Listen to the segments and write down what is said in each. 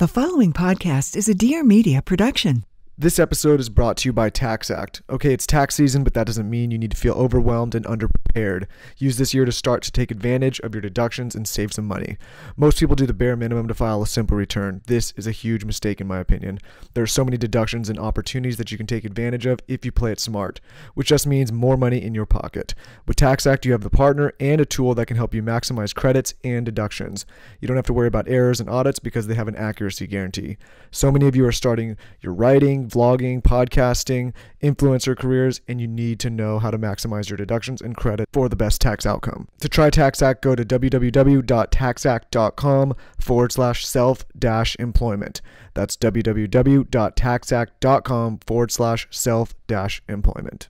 The following podcast is a Dear Media production. This episode is brought to you by TaxAct. Okay, it's tax season, but that doesn't mean you need to feel overwhelmed and underprepared. Use this year to start to take advantage of your deductions and save some money. Most people do the bare minimum to file a simple return. This is a huge mistake, in my opinion. There are so many deductions and opportunities that you can take advantage of if you play it smart, which just means more money in your pocket. With TaxAct, you have the partner and a tool that can help you maximize credits and deductions. You don't have to worry about errors and audits because they have an accuracy guarantee. So many of you are starting your writing, vlogging, podcasting, influencer careers, and you need to know how to maximize your deductions and credit for the best tax outcome. To try TaxAct, go to www.taxact.com forward slash self dash employment. That's www.taxact.com forward slash self dash employment.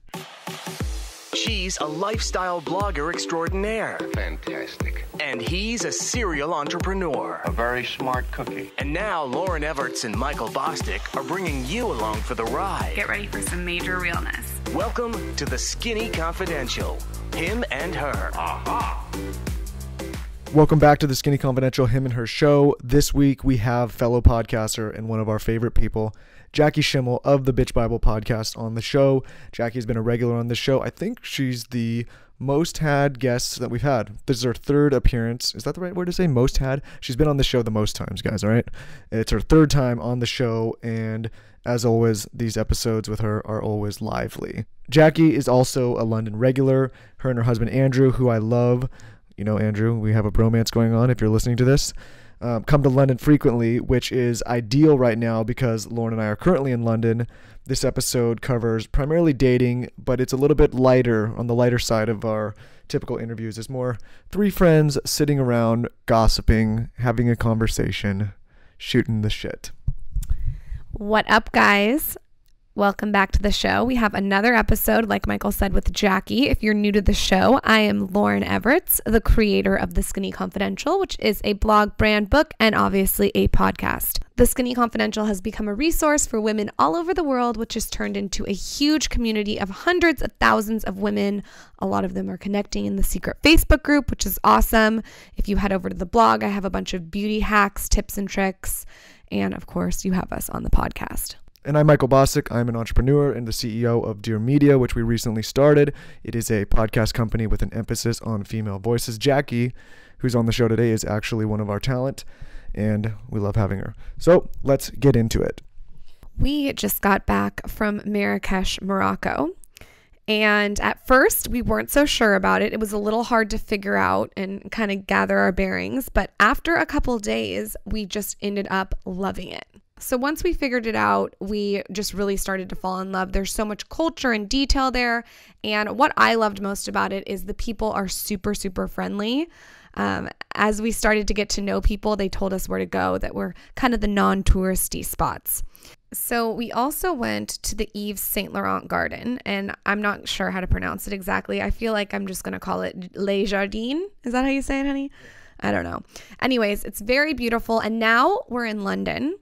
She's a lifestyle blogger extraordinaire. Fantastic. And he's a serial entrepreneur. A very smart cookie. And now Lauren Everts and Michael Bosstick are bringing you along for the ride. Get ready for some major realness. Welcome to the Skinny Confidential. Him and her. Aha. Welcome back to the Skinny Confidential Him and Her show. This week we have fellow podcaster and one of our favorite people, Jackie Schimmel of the Bitch Bible podcast on the show. Jackie's been a regular on the show. I think she's the most had guests that we've had. This is her third appearance. Is that the right word to say? Most had? She's been on the show the most times, guys, all right? It's her third time on the show, and as always, these episodes with her are always lively. Jackie is also a London regular. Her and her husband Andrew, who I love, you know, Andrew, we have a bromance going on if you're listening to this. Um, come to London frequently, which is ideal right now because Lauren and I are currently in London. This episode covers primarily dating, but it's a little bit lighter on the lighter side of our typical interviews. It's more three friends sitting around, gossiping, having a conversation, shooting the shit. What up, guys? Welcome back to the show. We have another episode, like Michael said, with Jackie. If you're new to the show, I am Lauren Everts, the creator of The Skinny Confidential, which is a blog, brand, book, and obviously a podcast. The Skinny Confidential has become a resource for women all over the world, which has turned into a huge community of hundreds of thousands of women. A lot of them are connecting in the secret Facebook group, which is awesome. If you head over to the blog, I have a bunch of beauty hacks, tips, and tricks. And of course, you have us on the podcast. And I'm Michael Bosstick. I'm an entrepreneur and the CEO of Dear Media, which we recently started. It is a podcast company with an emphasis on female voices. Jackie, who's on the show today, is actually one of our talent, and we love having her. So let's get into it. We just got back from Marrakesh, Morocco. And at first, we weren't so sure about it. It was a little hard to figure out and kind of gather our bearings. But after a couple days, we just ended up loving it. So once we figured it out, we just really started to fall in love. There's so much culture and detail there. And what I loved most about it is the people are super, super friendly. Um, as we started to get to know people, they told us where to go that were kind of the non touristy spots. So we also went to the Yves Saint Laurent Garden, and I'm not sure how to pronounce it exactly. I feel like I'm just going to call it Les Jardins. Is that how you say it, honey? I don't know. Anyways, it's very beautiful. And now we're in London.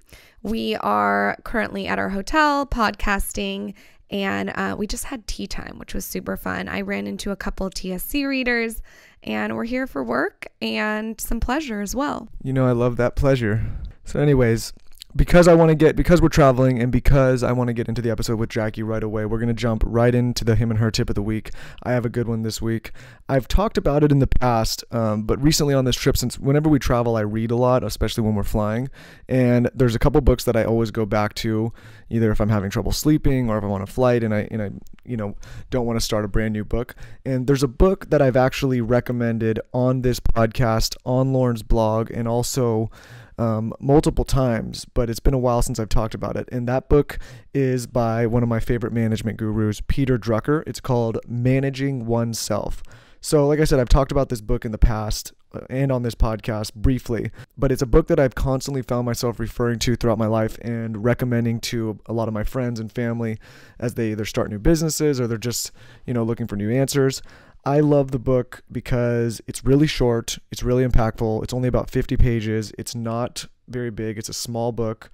We are currently at our hotel podcasting, and uh, we just had tea time, which was super fun. I ran into a couple TSC readers, and we're here for work and some pleasure as well. You know, I love that pleasure. So, anyways, because I want to get because we're traveling and because I want to get into the episode with Jackie right away, we're going to jump right into the him and her tip of the week. I have a good one this week. I've talked about it in the past, um, but recently on this trip, since whenever we travel, I read a lot, especially when we're flying. And there's a couple books that I always go back to, either if I'm having trouble sleeping or if I'm on a flight and I and I you know don't want to start a brand new book. And there's a book that I've actually recommended on this podcast, on Lauren's blog, and also um, multiple times, but it's been a while since I've talked about it. And that book is by one of my favorite management gurus, Peter Drucker. It's called Managing Oneself. So, like I said, I've talked about this book in the past uh, and on this podcast briefly, but it's a book that I've constantly found myself referring to throughout my life and recommending to a lot of my friends and family as they either start new businesses or they're just, you know, looking for new answers. I love the book because it's really short, it's really impactful. It's only about 50 pages. It's not very big. It's a small book.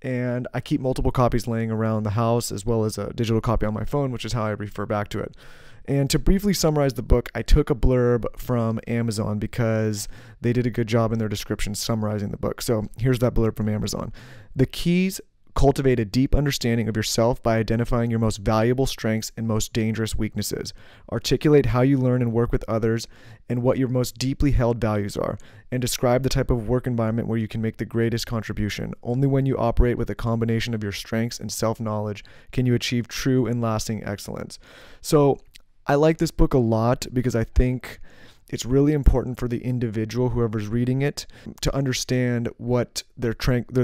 And I keep multiple copies laying around the house as well as a digital copy on my phone, which is how I refer back to it. And to briefly summarize the book, I took a blurb from Amazon because they did a good job in their description summarizing the book. So here's that blurb from Amazon. The keys cultivate a deep understanding of yourself by identifying your most valuable strengths and most dangerous weaknesses. Articulate how you learn and work with others and what your most deeply held values are. And describe the type of work environment where you can make the greatest contribution. Only when you operate with a combination of your strengths and self knowledge can you achieve true and lasting excellence. So, I like this book a lot because I think it's really important for the individual, whoever's reading it, to understand what their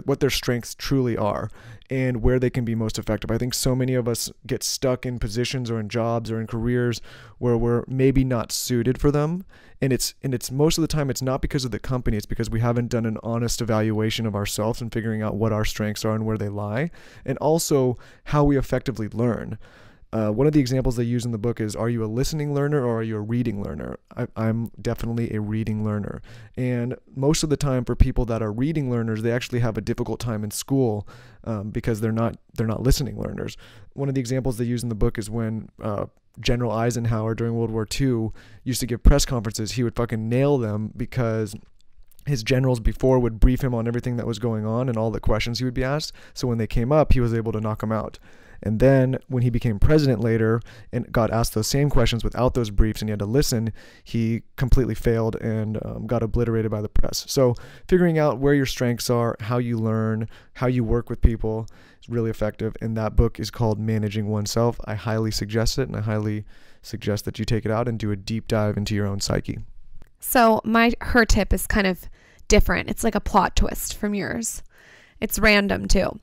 what their strengths truly are, and where they can be most effective. I think so many of us get stuck in positions or in jobs or in careers where we're maybe not suited for them, and it's and it's most of the time it's not because of the company. It's because we haven't done an honest evaluation of ourselves and figuring out what our strengths are and where they lie, and also how we effectively learn. Uh, one of the examples they use in the book is Are you a listening learner or are you a reading learner? I, I'm definitely a reading learner. And most of the time, for people that are reading learners, they actually have a difficult time in school um, because they're not they're not listening learners. One of the examples they use in the book is when uh, General Eisenhower during World War II used to give press conferences. He would fucking nail them because his generals before would brief him on everything that was going on and all the questions he would be asked. So when they came up, he was able to knock them out. And then when he became president later and got asked those same questions without those briefs and he had to listen, he completely failed and um, got obliterated by the press. So figuring out where your strengths are, how you learn, how you work with people is really effective. And that book is called Managing Oneself. I highly suggest it and I highly suggest that you take it out and do a deep dive into your own psyche. So my her tip is kind of different. It's like a plot twist from yours. It's random too.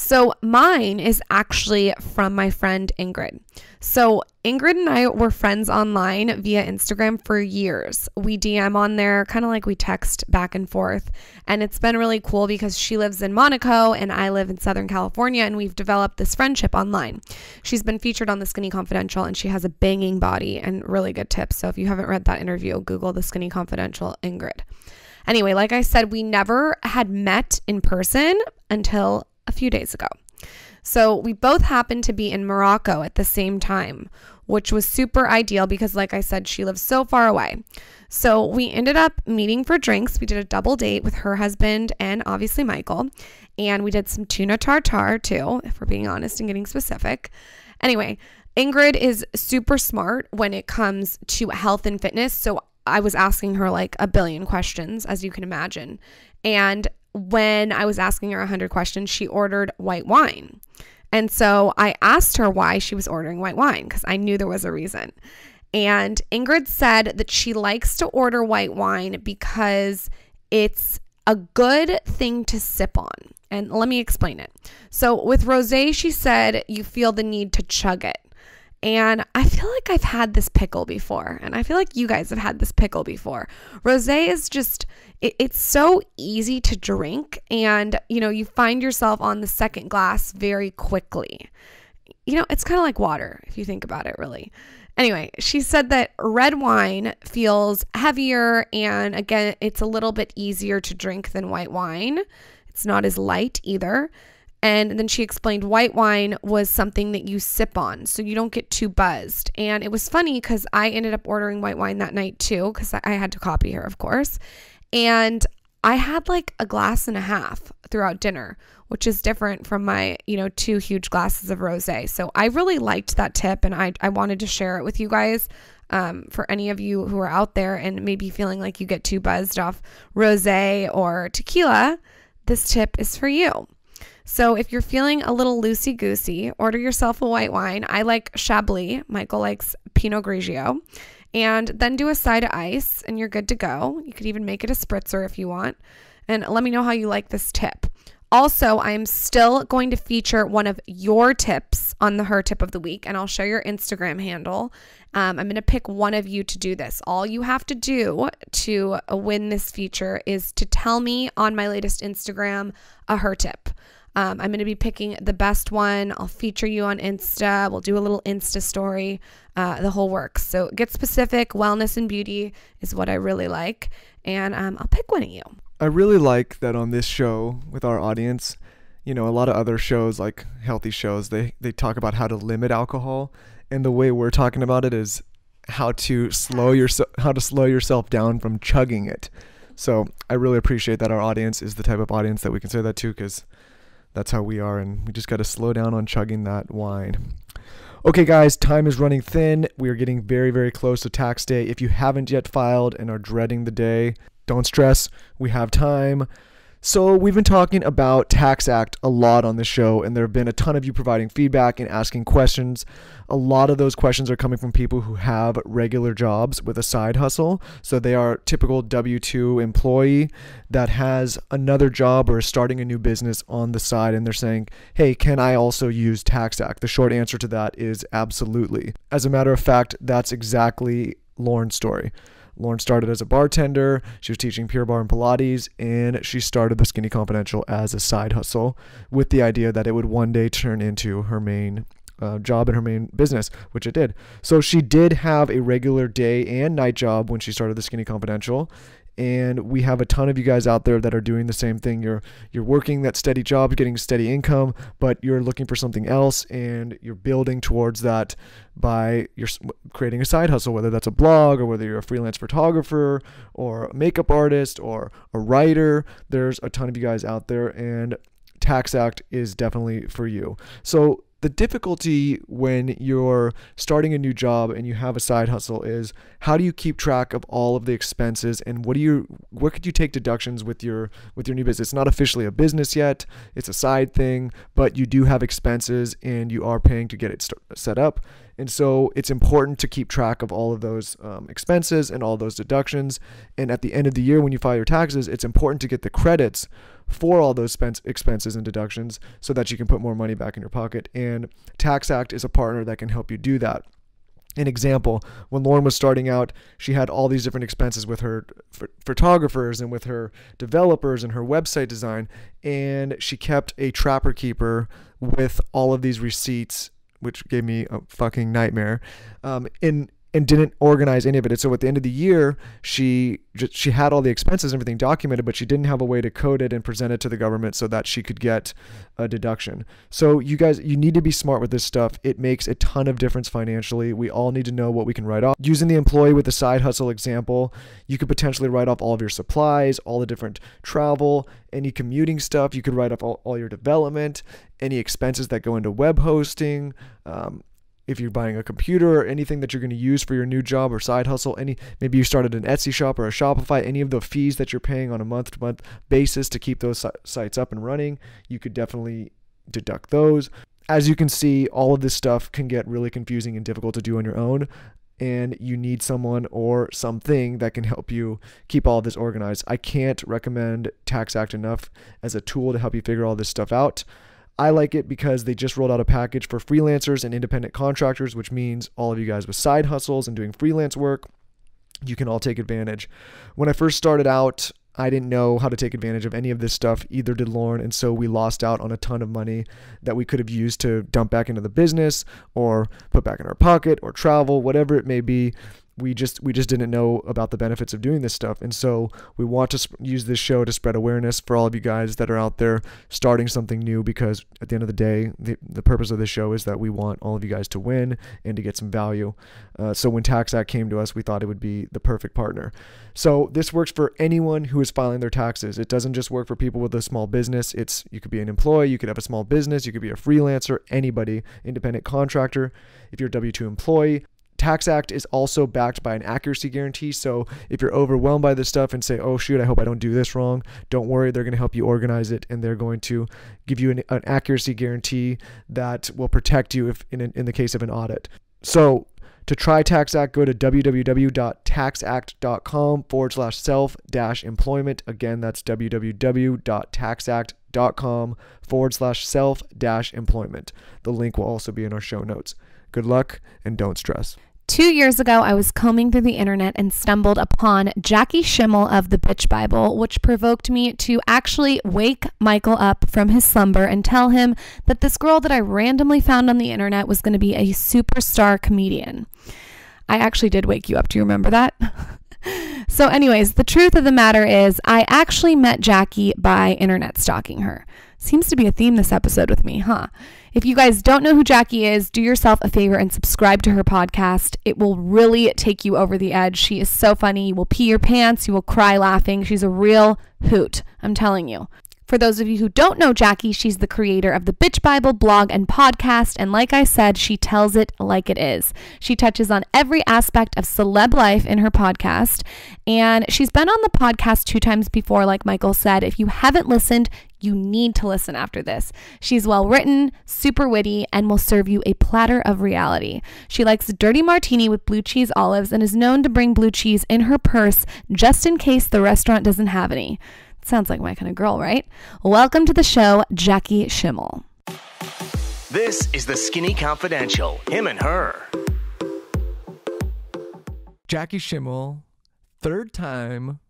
So mine is actually from my friend Ingrid. So Ingrid and I were friends online via Instagram for years. We DM on there, kind of like we text back and forth. And it's been really cool because she lives in Monaco and I live in Southern California, and we've developed this friendship online. She's been featured on The Skinny Confidential and she has a banging body and really good tips. So if you haven't read that interview, Google The Skinny Confidential Ingrid. Anyway, like I said, we never had met in person until a few days ago. So we both happened to be in Morocco at the same time, which was super ideal because, like I said, she lives so far away. So we ended up meeting for drinks. We did a double date with her husband and obviously Michael. And we did some tuna tartare too, if we're being honest and getting specific. Anyway, Ingrid is super smart when it comes to health and fitness. So I was asking her like a billion questions, as you can imagine. And when I was asking her 100 questions, she ordered white wine. And so I asked her why she was ordering white wine because I knew there was a reason. And Ingrid said that she likes to order white wine because it's a good thing to sip on. And let me explain it. So with rosé, she said you feel the need to chug it. And I feel like I've had this pickle before, and I feel like you guys have had this pickle before. Rosé is just it, it's so easy to drink and you know, you find yourself on the second glass very quickly. You know, it's kind of like water if you think about it really. Anyway, she said that red wine feels heavier and again, it's a little bit easier to drink than white wine. It's not as light either. And then she explained white wine was something that you sip on so you don't get too buzzed. And it was funny because I ended up ordering white wine that night too because I had to copy her, of course. And I had like a glass and a half throughout dinner, which is different from my, you know, two huge glasses of rose. So I really liked that tip and I, I wanted to share it with you guys. Um, for any of you who are out there and maybe feeling like you get too buzzed off rose or tequila, this tip is for you. So if you're feeling a little loosey goosey, order yourself a white wine. I like Chablis. Michael likes Pinot Grigio. And then do a side of ice and you're good to go. You could even make it a spritzer if you want. And let me know how you like this tip. Also, I am still going to feature one of your tips on the Her Tip of the Week, and I'll show your Instagram handle. Um, I'm going to pick one of you to do this. All you have to do to win this feature is to tell me on my latest Instagram a Her Tip. Um, I'm going to be picking the best one. I'll feature you on Insta. We'll do a little Insta story, uh, the whole works. So get specific. Wellness and beauty is what I really like. And um, I'll pick one of you. I really like that on this show with our audience. You know, a lot of other shows like healthy shows, they they talk about how to limit alcohol, and the way we're talking about it is how to slow your how to slow yourself down from chugging it. So I really appreciate that our audience is the type of audience that we can say that to because that's how we are, and we just got to slow down on chugging that wine. Okay, guys, time is running thin. We are getting very, very close to tax day. If you haven't yet filed and are dreading the day, don't stress. We have time. So, we've been talking about Tax Act a lot on the show, and there have been a ton of you providing feedback and asking questions. A lot of those questions are coming from people who have regular jobs with a side hustle. So, they are typical W 2 employee that has another job or is starting a new business on the side, and they're saying, Hey, can I also use Tax Act? The short answer to that is absolutely. As a matter of fact, that's exactly Lauren's story. Lauren started as a bartender. She was teaching Pure Barre and Pilates, and she started the Skinny Confidential as a side hustle with the idea that it would one day turn into her main uh, job and her main business, which it did. So she did have a regular day and night job when she started the Skinny Confidential, and we have a ton of you guys out there that are doing the same thing. You're you're working that steady job, getting steady income, but you're looking for something else, and you're building towards that by you're creating a side hustle, whether that's a blog or whether you're a freelance photographer or a makeup artist or a writer. There's a ton of you guys out there, and Tax Act is definitely for you. So the difficulty when you're starting a new job and you have a side hustle is how do you keep track of all of the expenses and what do you what could you take deductions with your with your new business? It's not officially a business yet. It's a side thing but you do have expenses and you are paying to get it set up. And so it's important to keep track of all of those um, expenses and all those deductions. And at the end of the year when you file your taxes it's important to get the credits for all those expenses and deductions so that you can put more money back in your pocket. And Tax Act is a partner that can help you do that. An example, when Lauren was starting out, she had all these different expenses with her photographers and with her developers and her website design. And she kept a trapper keeper with all of these receipts, which gave me a fucking nightmare. Um, in and didn't organize any of it. And so at the end of the year, she she had all the expenses and everything documented, but she didn't have a way to code it and present it to the government so that she could get a deduction. So you guys, you need to be smart with this stuff. It makes a ton of difference financially. We all need to know what we can write off. Using the employee with the side hustle example, you could potentially write off all of your supplies, all the different travel, any commuting stuff. You could write off all, all your development, any expenses that go into web hosting, um, if you're buying a computer or anything that you're going to use for your new job or side hustle any maybe you started an Etsy shop or a Shopify any of the fees that you're paying on a month to month basis to keep those sites up and running you could definitely deduct those as you can see all of this stuff can get really confusing and difficult to do on your own and you need someone or something that can help you keep all this organized. I can't recommend Tax Act enough as a tool to help you figure all this stuff out. I like it because they just rolled out a package for freelancers and independent contractors, which means all of you guys with side hustles and doing freelance work, you can all take advantage. When I first started out, I didn't know how to take advantage of any of this stuff, either did Lauren. And so we lost out on a ton of money that we could have used to dump back into the business or put back in our pocket or travel, whatever it may be we just we just didn't know about the benefits of doing this stuff. And so we want to use this show to spread awareness for all of you guys that are out there starting something new because at the end of the day the, the purpose of this show is that we want all of you guys to win and to get some value. Uh, so when tax act came to us we thought it would be the perfect partner. So this works for anyone who is filing their taxes. It doesn't just work for people with a small business. It's you could be an employee you could have a small business you could be a freelancer anybody independent contractor. If you're a w2 employee Tax Act is also backed by an accuracy guarantee. So if you're overwhelmed by this stuff and say, oh, shoot, I hope I don't do this wrong, don't worry. They're going to help you organize it and they're going to give you an, an accuracy guarantee that will protect you if in, in the case of an audit. So to try Tax Act, go to www.taxact.com forward slash self dash employment. Again, that's www.taxact.com forward slash self dash employment. The link will also be in our show notes. Good luck and don't stress. Two years ago, I was combing through the internet and stumbled upon Jackie Schimmel of the Bitch Bible, which provoked me to actually wake Michael up from his slumber and tell him that this girl that I randomly found on the internet was going to be a superstar comedian. I actually did wake you up. Do you remember that? so, anyways, the truth of the matter is, I actually met Jackie by internet stalking her. Seems to be a theme this episode with me, huh? If you guys don't know who Jackie is, do yourself a favor and subscribe to her podcast. It will really take you over the edge. She is so funny. You will pee your pants. You will cry laughing. She's a real hoot. I'm telling you. For those of you who don't know Jackie, she's the creator of the Bitch Bible blog and podcast. And like I said, she tells it like it is. She touches on every aspect of celeb life in her podcast. And she's been on the podcast two times before, like Michael said. If you haven't listened, you need to listen after this. She's well written, super witty, and will serve you a platter of reality. She likes a dirty martini with blue cheese olives and is known to bring blue cheese in her purse just in case the restaurant doesn't have any. Sounds like my kind of girl, right? Welcome to the show, Jackie Schimmel. This is the Skinny Confidential. Him and her. Jackie Schimmel, third time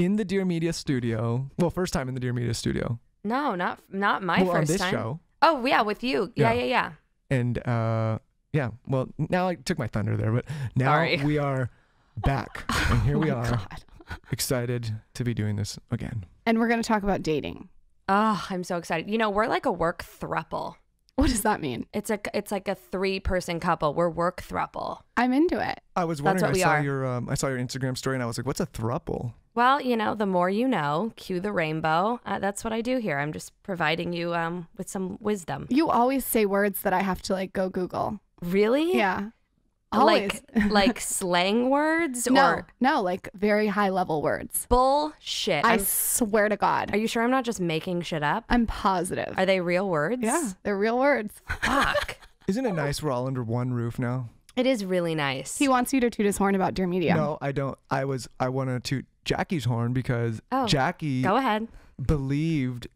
in the Dear Media studio. Well, first time in the Dear Media studio. No, not not my well, on this time. show. Oh yeah, with you. Yeah, Yeah. yeah, yeah. And uh yeah, well, now I took my thunder there, but now Sorry. we are back. and here we Oh my are, God. excited to be doing this again. And we're going to talk about dating. Oh, I'm so excited. You know, we're like a work thruple. What does that mean? It's a it's like a three person couple. We're work thruple. I'm into it. I was That's wondering. what I we saw are. your um, I saw your Instagram story, and I was like, "What's a thruple?" Well, you know, the more you know, cue the rainbow. Uh, that's what I do here. I'm just providing you um with some wisdom. You always say words that I have to like go Google. Really? Yeah. Always. Like like slang words no, or no, like very high level words. bullshit. I I'm- swear to God. are you sure I'm not just making shit up? I'm positive. Are they real words? yeah, they're real words. Fuck. Isn't it nice we're all under one roof now? it is really nice. He wants you to toot his horn about Dear Media. No, I don't. I was. I want to toot Jackie's horn because Oh, Jackie Go ahead. believed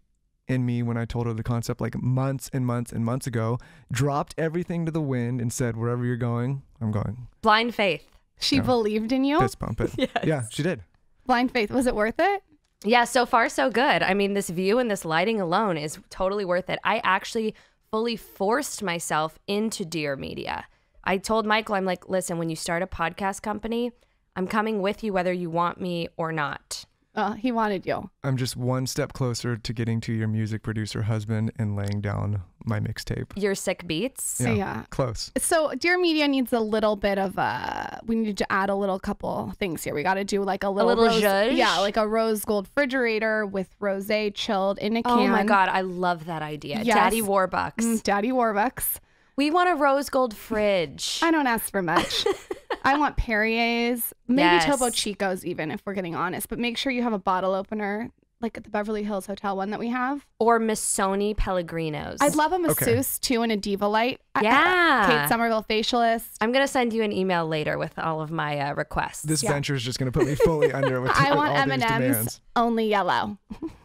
in me when I told her the concept like months and months and months ago. Dropped everything to the wind and said, "Wherever you're going, I'm going." Blind faith. She Yeah. believed in you. Fist bump it. Yeah, she did. Blind faith. Was it worth it? Yeah, so far so good. I mean, this view and this lighting alone is totally worth it. I actually fully forced myself into Dear Media. I told Michael, I'm like, listen, when you start a podcast company, I'm coming with you whether you want me or not. Uh, he wanted you. I'm just one step closer to getting to your music producer husband and laying down my mixtape. Your sick beats. Yeah, Yeah. close. So, Dear Media needs a little bit of uh We need to add a little couple things here. We got to do like a little, little rose, zhuzh? yeah, like a rose gold refrigerator with rosé chilled in a can. Oh my God, I love that idea. Yes. Daddy Warbucks. Mm, Daddy Warbucks. We want a rose gold fridge. I don't ask for much. I want Perrier's, maybe Yes. Topo Chico's, even if we're getting honest. But make sure you have a bottle opener, like at the Beverly Hills Hotel one that we have. or Missoni Pellegrinos. I'd love a Okay. masseuse too and a diva light. I- I- Yeah. Kate Somerville facialist. I'm going to send you an email later with all of my uh, requests. This Yeah. venture is just going to put me fully under with, I want M&M's only yellow.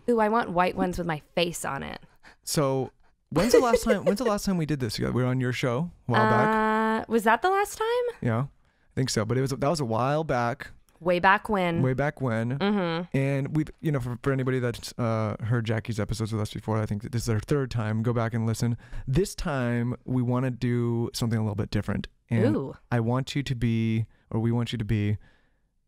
Ooh, I want white ones with my face on it. So, when's the last time? When's the last time we did this together? We were on your show a while back. Uh, was that the last time? Yeah, I think so. But it was that was a while back, Way back when. way back when. mm-hmm. And we've, you know, for, for anybody that's uh, heard Jackie's episodes with us before, I think that this is our third time. Go back and listen. This time, we want to do something a little bit different. And Ooh. I want you to be, or we want you to be,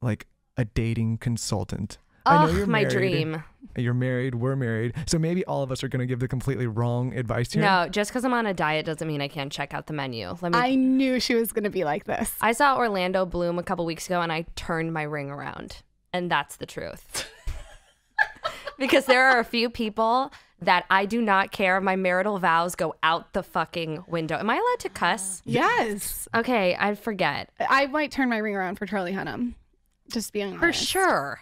like a dating consultant. I know Oh, you're my married. dream. You're married. We're married. So maybe all of us are going to give the completely wrong advice here. No, just because I'm on a diet doesn't mean I can't check out the menu. Let me. I I, knew she was going to be like this. I saw Orlando Bloom a couple weeks ago and I turned my ring around. And that's the truth. because there are a few people that I do not care. My marital vows go out the fucking window. Am I allowed to cuss? Yes. Okay, I forget. I might turn my ring around for Charlie Hunnam. Just being For honest. sure.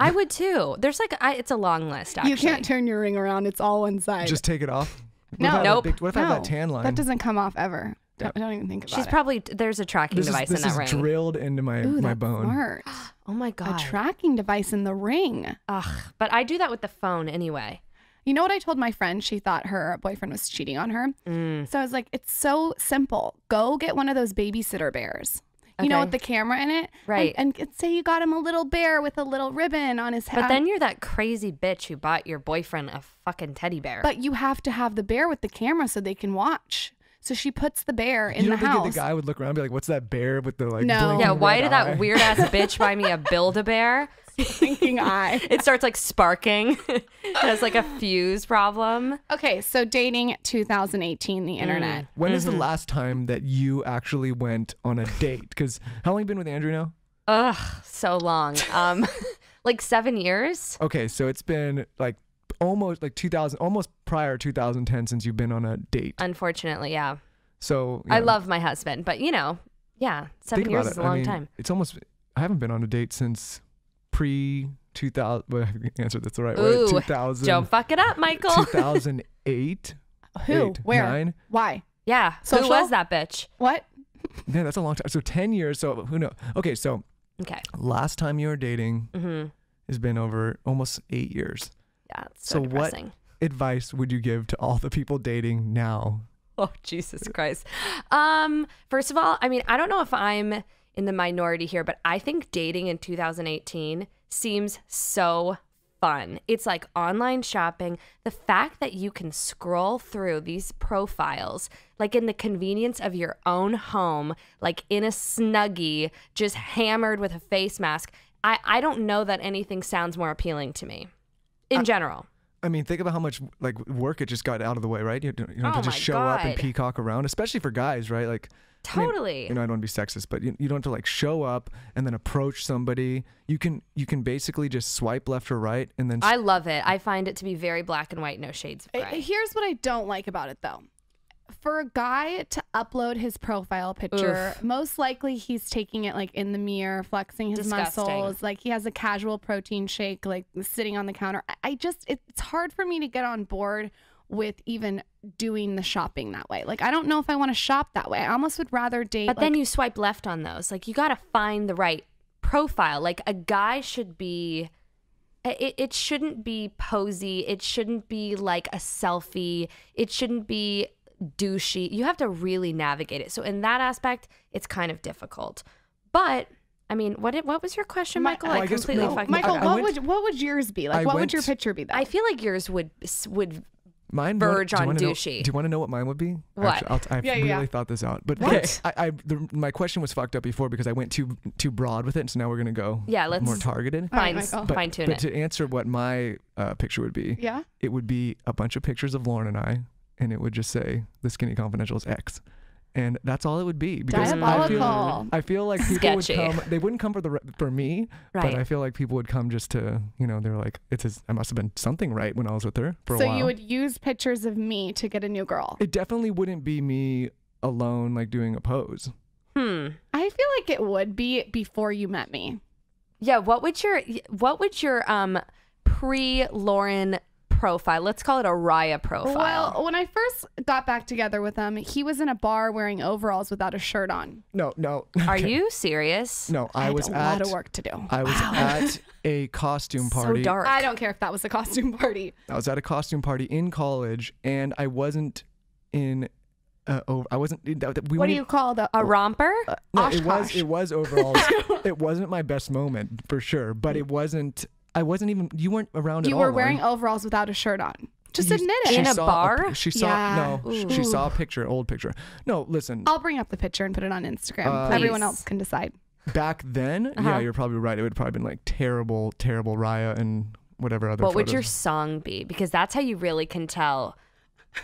I would too. There's like, I, it's a long list, actually. You can't turn your ring around. It's all one side. Just take it off. No. if I have a Nope. big- what if I have that tan line? That doesn't come off ever. Don't, don't even think about She's it. She's probably, there's a tracking this device is, this in that is ring. drilled into my Ooh, my that's bone. smart. oh my God. A tracking device in the ring. Ugh. But I do that with the phone anyway. You know what I told my friend? She thought her boyfriend was cheating on her. Mm. So I was like, it's so simple. Go get one of those babysitter bears. You know, with the camera in it. Right. And, and say you got him a little bear with a little ribbon on his head. But then you're that crazy bitch who bought your boyfriend a fucking teddy bear. But you have to have the bear with the camera so they can watch. So she puts the bear in you the don't think house. the guy would look around and be like, "What's that bear with the like?" No. Yeah, why did eye?" that weird ass bitch buy me a Build a Bear? Thinking eye. It starts like sparking. it has like a fuse problem. Okay, so dating 2018, the internet. When is Mm-hmm. the last time that you actually went on a date? Because how long you been with Andrew now? Ugh, so long. Um, like seven years. Okay, so it's been like almost like 2000, almost prior 2010 since you've been on a date. Unfortunately, yeah. So I yeah, love my husband, but you know, yeah, seven think years about is it. a I long mean, time. It's almost. I haven't been on a date since pre 2000. Well, I answered this the right Ooh, way. 2000. Don't fuck it up, Michael. 2008. Who? Eight, Where? nine? Why? yeah. Social? Who was that bitch? What? Yeah, that's a long time. So 10 years. So who knows? Okay, so Okay. last time you were dating Mm-hmm. has been over almost eight years. Yeah. So, So what- Advice would you give to all the people dating now? Oh Jesus Christ. Um, first of all, I mean, I don't know if I'm in the minority here, but I think dating in 2018 seems so fun. It's like online shopping. The fact that you can scroll through these profiles like in the convenience of your own home, like in a snuggie, just hammered with a face mask. I, I don't know that anything sounds more appealing to me in general. I mean, think about how much like work it just got out of the way, right? You don't, you don't Oh have to oh just my show up and peacock around, especially for guys, right? Like, I mean, Totally. you know, I don't want to be sexist, but you, you don't have to like show up and then approach somebody. You can you can basically just swipe left or right and then I love it. I find it to be very black and white, no shades of gray. Here's what I don't like about it though. For a guy to upload his profile picture, most likely he's taking it like in the mirror, flexing his Disgusting. muscles. Like he has a casual protein shake, like sitting on the counter. I- I just, it's hard for me to get on board with even doing the shopping that way. Like I don't know if I want to shop that way. I almost would rather date. But like, then you swipe left on those. Like you got to find the right profile. Like a guy should be it, it shouldn't be posy. It shouldn't be like a selfie. It shouldn't be douchey. You have to really navigate it. So in that aspect, it's kind of difficult. But I mean, what did, what was your question, Michael? Well, I I guess- completely no, fucking Michael, I- I forgot. what would what would yours be like? I what would your picture be? Though? I feel like yours would would mine. you verge do on wanna know- douchey. do you want to know what mine would be? What? I'll, I've Yeah, yeah, really yeah. thought this out, but What? I, I the, my question was fucked up before because I went too too broad with it. So now we're gonna go Yeah, let's- more targeted. All right, fine Michael. But, fine tune but it. to answer what my uh, picture would be, yeah. it would be a bunch of pictures of Lauren and I, and it would just say "The Skinny Confidential is X," and that's all it would be. Because I feel, I feel like people Sketchy. would come. They wouldn't come for the for me, but I feel like people would come just to you know they're like it's his, I must have been something right when I was with her for a while. So you would use pictures of me to get a new girl. it definitely wouldn't be me alone like doing a pose. Hmm. I feel like it would be before you met me. Yeah, what would your what would your um pre Lauren profile? Let's call it a Raya profile. Well, when I first got back together with him, he was in a bar wearing overalls without a shirt on. No, no. Are okay. you serious? No, I, had was a at lot of work to do. I was at a costume party. So dark. I don't care if that was a costume party. I was at a costume party in college, and I wasn't in. Uh, over, I wasn't. We what do you call the a romper? e- No, it was. It was overalls. it wasn't my best moment for sure, but it wasn't. I wasn't even. You weren't around at You all. were wearing Lauren. overalls without a shirt on. Just You- admit it. In a bar? pi- she saw Yeah. no. sh- She saw a picture, old picture. No, listen. I'll bring up the picture and put it on Instagram. Uh, Everyone else can decide. back then, Uh-huh. yeah, you're probably right. It would probably been like terrible, terrible Raya and whatever other. What would your song be? Because that's how you really can tell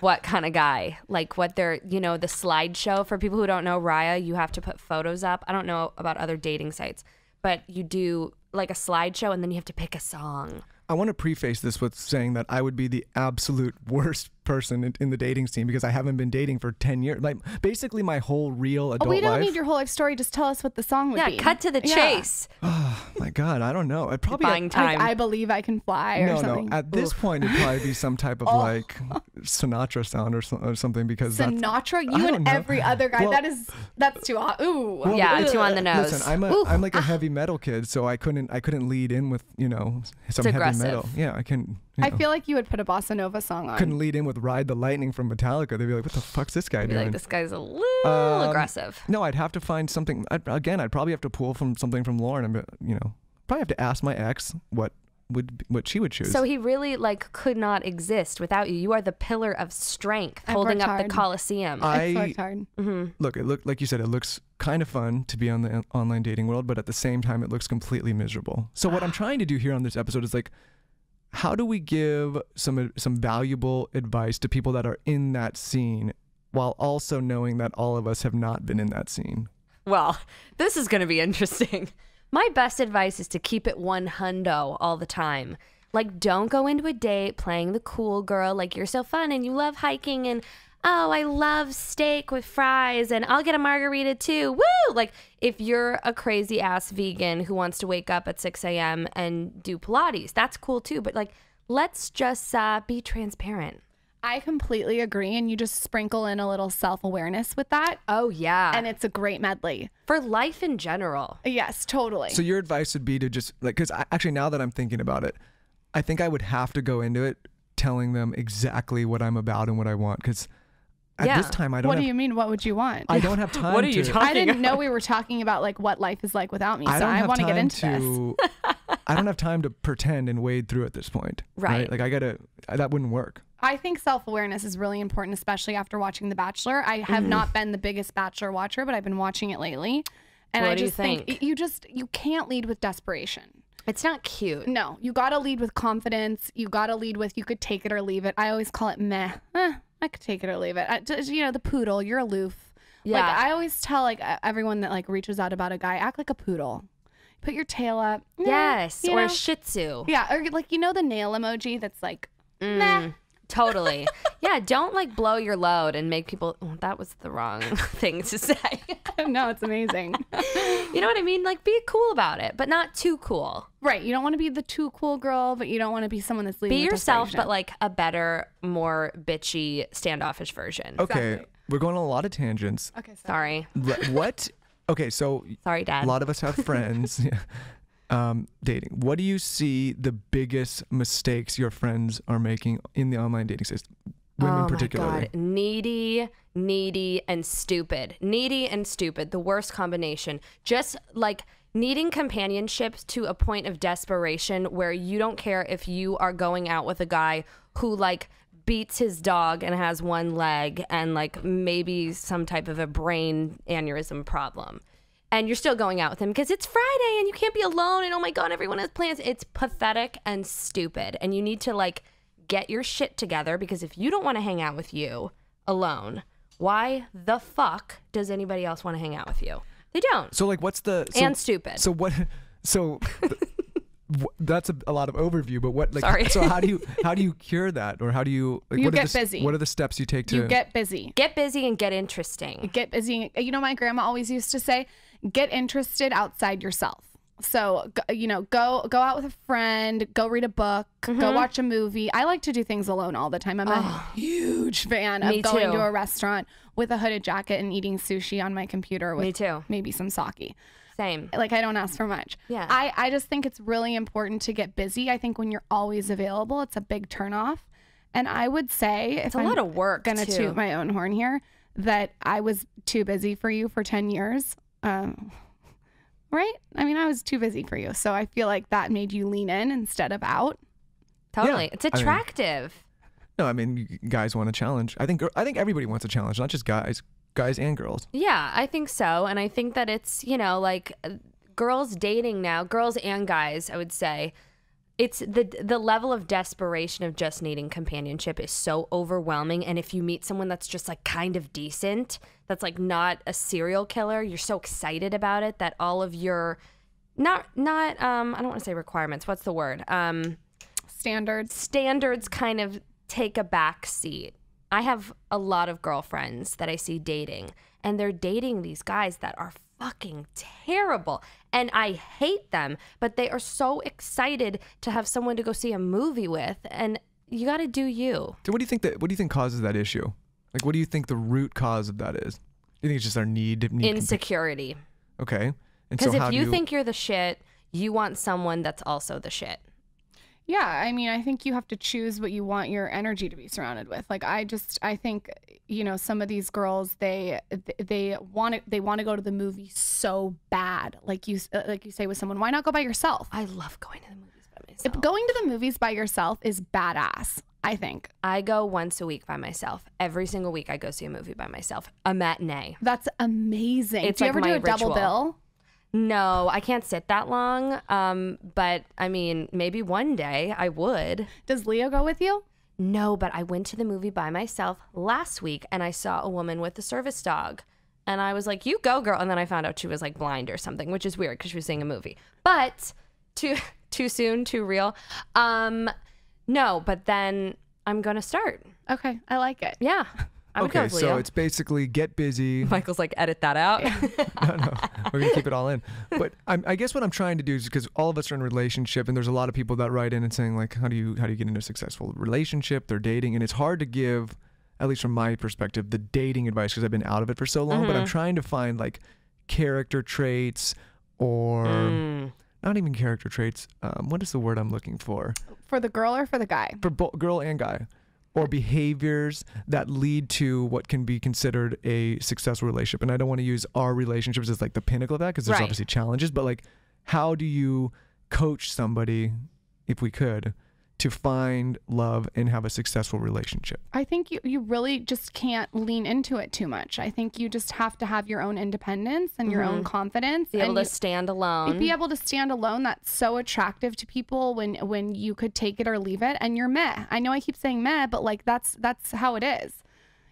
what kind of guy. Like what they're, you know, the slideshow. For people who don't know Raya, you have to put photos up. I don't know about other dating sites, but you do like a slideshow and then you have to pick a song. I want to preface this with saying that I would be the absolute worst person in, in the dating scene because I haven't been dating for 10 years. Like basically my whole real adult life. Oh, we don't life. need your whole life story. Just tell us what the song would Yeah, be. cut to the Yeah. chase. oh my God, I don't know. I'd probably Buying Like. I believe I can fly or no, something. no. At this point, it'd probably be some type of Oh. like Sinatra sound or, so, or something because. Sinatra, you and know. every other guy. Well- that is that's too hot. Ooh. Well, yeah, Ugh. too on the nose. Listen, I'm a, am like a ah. heavy metal kid, so I couldn't I couldn't lead in with you know some heavy aggressive. metal. Yeah, I can. You I know, feel like you would put a bossa nova song on. couldn't lead in with "Ride the Lightning" from Metallica. They'd be like, "What the fuck's this guy be doing?" like, this guy's a little Um, aggressive. No, I'd have to find something. I'd, again, I'd probably have to pull from something from Lauren. and be- You know, probably have to ask my ex what would what she would choose. So he really like could not exist without you. You are the pillar of strength, I've holding up hard. the Coliseum. I've worked hard. look, it look like you said, it looks kind of fun to be on the online dating world, but at the same time, it looks completely miserable. So what I'm trying to do here on this episode is like, how do we give some some valuable advice to people that are in that scene, while also knowing that all of us have not been in that scene? Well, this is going to be interesting. My best advice is to keep it one hundo all the time. Like, don't go into a date playing the cool girl, like you're so fun and you love hiking and oh, I love steak with fries and I'll get a margarita too. Woo! Like, if you're a crazy ass vegan who wants to wake up at 6 a.m. and do Pilates, that's cool too. But like, let's just uh, be transparent. I completely agree. And you just sprinkle in a little self awareness with that. Oh, yeah. And it's a great medley. for life in general. Yes, totally. So your advice would be to just like, because actually now that I'm thinking about it, I think I would have to go into it telling them exactly what I'm about and what I want, because at Yeah. this time I don't. what have, do you mean? What would you want? I don't have time. What are you to, talking I didn't know we were talking about like what life is like without me. I so I want to get time into this. I don't have time to pretend and wade through at this point. Right. Like I gotta. That wouldn't work. I think self awareness is really important, especially after watching The Bachelor. I have Mm-hmm. not been the biggest Bachelor watcher, but I've been watching it lately. And What I do you just think? think? you just you can't lead with desperation. It's not cute. No, you got to lead with confidence. You got to lead with you could take it or leave it. I always call it meh. Eh, I could take it or leave it. I, you know, the poodle. You're aloof. Like Yeah. I always tell like everyone that like reaches out about a guy, act like a poodle. Put your tail up. Yes, you or know? a Shih Tzu. Yeah, or like you know the nail emoji that's like Mm. meh. Totally. yeah, don't like blow your load and make people. Oh, that was the wrong thing to say. no, it's amazing. you know what I mean? Like, be cool about it, but not too cool. right. You don't want to be the too cool girl, but you don't want to be someone that's leading Be yourself, but like a better, more bitchy, standoffish version. Okay. Exactly. We're going on a lot of tangents. okay. So Sorry. What? Okay, so Sorry, Dad. a lot of us have friends um, dating. What do you see the biggest mistakes your friends are making in the online dating system? Women oh particularly. needy, needy, and stupid. Needy and stupid, the worst combination. Just like needing companionship to a point of desperation where you don't care if you are going out with a guy who like beats his dog and has one leg and like maybe some type of a brain aneurysm problem. And you're still going out with him because it's Friday and you can't be alone and oh my god, everyone has plans. It's pathetic and stupid. And you need to like get your shit together because if you don't want to hang out with you alone, why the fuck does anybody else want to hang out with you? They don't. So like, what's the so, and stupid. So what? So that's a, a lot of overview. But what? Like, Sorry. So how do you how do you cure that, or how do you? Like, You what are get the, busy. What are the steps you take to? you get busy. Get busy and get interesting. Get busy. You know, my grandma always used to say, "Get interested outside yourself." So you know, go go out with a friend, go read a book, go Mm-hmm. watch a movie. I like to do things alone all the time. I'm a huge fan of going too. to a restaurant with a hooded jacket and eating sushi on my computer with Me too. maybe some sake. Same. Like I don't ask for much. Yeah. I I just think it's really important to get busy. I think when you're always available, it's a big turnoff. And I would say if a I'm lot of work, gonna too. toot my own horn here, that I was too busy for you for ten years. Um, right? I mean, I was too busy for you, so I feel like that made you lean in instead of out. Totally. Yeah, It's I mean- attractive. No, I mean, guys want a challenge. I think I think everybody wants a challenge, not just guys, guys and girls. Yeah, I think so. And I think that it's, you know, like uh, girls dating now, girls and guys, I would say, it's the the level of desperation of just needing companionship is so overwhelming and if you meet someone that's just like kind of decent, that's like not a serial killer, you're so excited about it that all of your not not um I don't want to say requirements, what's the word? Um Standards. standards kind of take a back seat. I have a lot of girlfriends that I see dating, and they're dating these guys that are fucking terrible. And I hate them, but they are so excited to have someone to go see a movie with. And you got to do you. So what do you think that? What do you think causes that issue? Like, what do you think the root cause of that is? Do you think it's just our need? need Insecurity. okay. Because so if do you think you're the shit, you want someone that's also the shit. Yeah, I mean, I think you have to choose what you want your energy to be surrounded with. Like I just I think you know, some of these girls they they want to they want to go to the movie so bad. Like you uh, like you say with someone, why not go by yourself? I love going to the movies by myself. Going to the movies by yourself is badass, I think. I go once a week by myself. Every single week, I go see a movie by myself. A matinee. That's amazing. It's do you like ever do a double bill? No, I can't sit that long. Um, but I mean, maybe one day I would. Does Leo go with you? No, but I went to the movie by myself last week and I saw a woman with a service dog. And I was like, you go, girl. And then I found out she was like blind or something, which is weird because she was seeing a movie. But too too soon, too real. Um, no, but then I'm gonna start. Okay, I like it. Yeah. I would go okay, with so it's basically get busy. Michael's like, edit that out. no, no, we're gonna keep it all in. But I'm, I guess what I'm trying to do is because all of us are in a relationship, and there's a lot of people that write in and saying like, how do you how do you get into a successful relationship? They're dating, and it's hard to give, at least from my perspective, the dating advice because I've been out of it for so long. Mm-hmm. But I'm trying to find like character traits or Mm. not even character traits. Um, what is the word I'm looking for? For the girl or for the guy? for both girl and guy or behaviors that lead to what can be considered a successful relationship and i don't want to use our relationships as like the pinnacle of that because there's Right. obviously challenges but like how do you coach somebody if we could to find love and have a successful relationship I think you, you really just can't lean into it too much. I think you just have to have your own independence and your own mm-hmm. confidence. Be able to you- stand alone. be able to stand alone that's so attractive to people when when you could take it or leave it and you're meh i know i keep saying meh but like that's that's how it is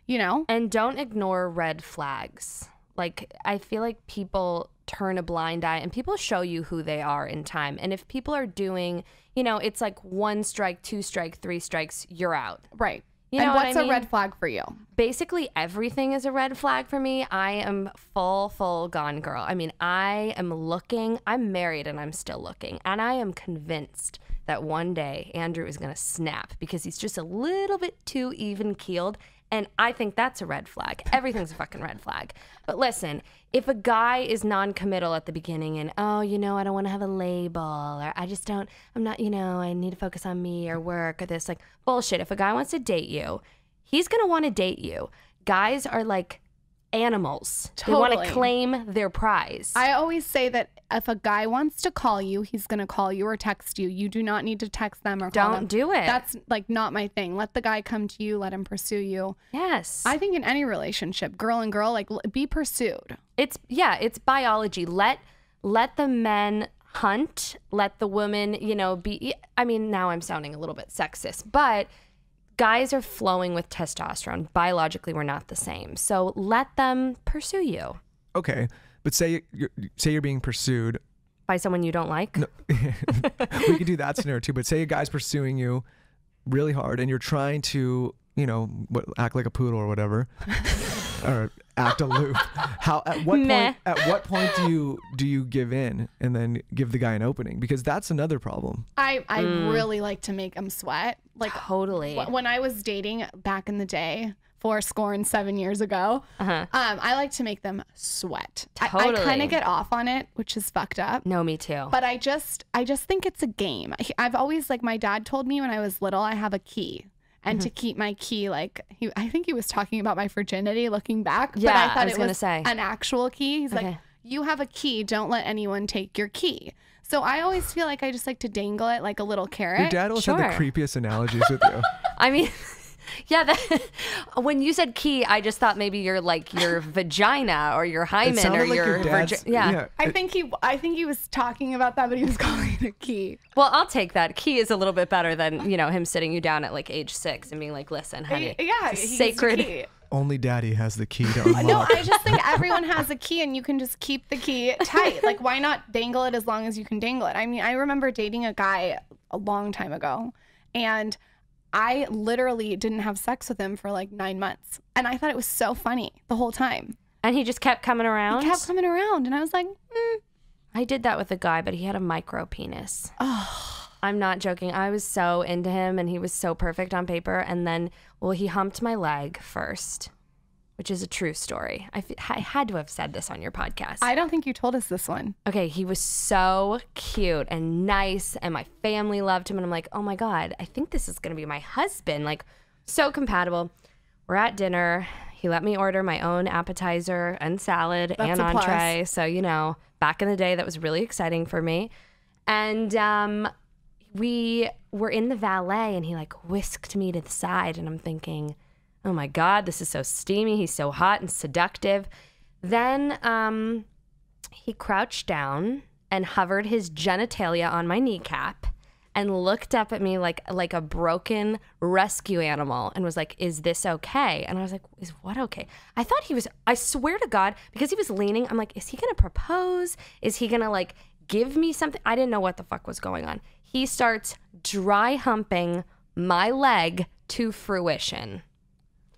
you know And don't ignore red flags. Like, I feel like people turn a blind eye and people show you who they are in time. And if people are doing, you know, it's like one strike, two strike, three strikes, you're out. right You and know what what's I a mean? red flag for you Basically, everything is a red flag for me. I am full, full gone girl. I mean, I am looking, I'm married and I'm still looking. And I am convinced that one day Andrew is going to snap because he's just a little bit too even keeled. And I think that's a red flag. Everything's a fucking red flag. But listen, if a guy is non committal at the beginning and, oh, you know, I don't want to have a label or I just don't, I'm not, you know, I need to focus on me or work or this, like bullshit. If a guy wants to date you, he's going to want to date you. Guys are like animals, they want to claim their prize. i always say that if a guy wants to call you he's going to call you or text you you do not need to text them or call Don't them. do it. that's like not my thing let the guy come to you let him pursue you yes. i think in any relationship girl and girl like be pursued It's yeah, it's biology. Let let the men hunt, let the women, you know, be I mean, now I'm sounding a little bit sexist, but guys are flowing with testosterone. Biologically, we're not the same. So let them pursue you okay but say you're say you're being pursued by someone you don't like. we could do that scenario too. But say a guy's pursuing you really hard, and you're trying to, you know, what, act like a poodle or whatever, or act aloof. How at what Meh. point? At what point do you do you give in and then give the guy an opening? Because that's another problem. i i Mm. really like to make them sweat like Totally. Wh- when I was dating back in the day, four score and seven years ago, Uh-huh. um, I like to make them sweat. I, I kind of get off on it, which is fucked up. No, me too. But I just, I just think it's a game. I've always like my dad told me when I was little, I have a key. And Mm-hmm. to keep my key, like he, I think he was talking about my virginity. Looking back, but Yeah, I I thought was it gonna was say. an actual key. He's like, you have a key. Don't let anyone take your key. So I always feel like I just like to dangle it like a little carrot. Your dad always had the creepiest analogies with you. I mean, yeah. That, when you said key, I just thought maybe your like your vagina or your It hymen or like your, your dad's. virgi- yeah. I think he I think he was talking about that, but he was calling it a key. Well, I'll take that. Key is a little bit better than you know him sitting you down at like age six and being like, "Listen, honey, yeah, it's a he's a sacred." key. Only daddy has the key to unlock. No, I just think everyone has a key and you can just keep the key tight. Like why not dangle it as long as you can dangle it? I mean, I remember dating a guy a long time ago and I literally didn't have sex with him for like 9 months. And I thought it was so funny the whole time. And he just kept coming around. He kept coming around and I was like, mm, I did that with a guy, but he had a micro penis. I'm not joking. I was so into him and he was so perfect on paper. And then, well, he humped my leg first, which is a true story. I, f- I had to have said this on your podcast. I don't think you told us this one. okay, he was so cute and nice, and my family loved him. And I'm like, oh my God, I think this is going to be my husband. Like, so compatible. We're at dinner. He let me order my own appetizer and salad and a plus. entree. So, you know, back in the day, that was really exciting for me. And um, we were in the valet and he like whisked me to the side and I'm thinking, "Oh my god, this is so steamy. He's so hot and seductive." Then um he crouched down and hovered his genitalia on my kneecap and looked up at me like like a broken rescue animal and was like, "Is this okay?" And I was like, "Is what okay?" I thought he was I swear to god because he was leaning, I'm like, "Is he to propose? Is he to like give me something?" I didn't know what the fuck was going on. He starts dry humping my leg to fruition.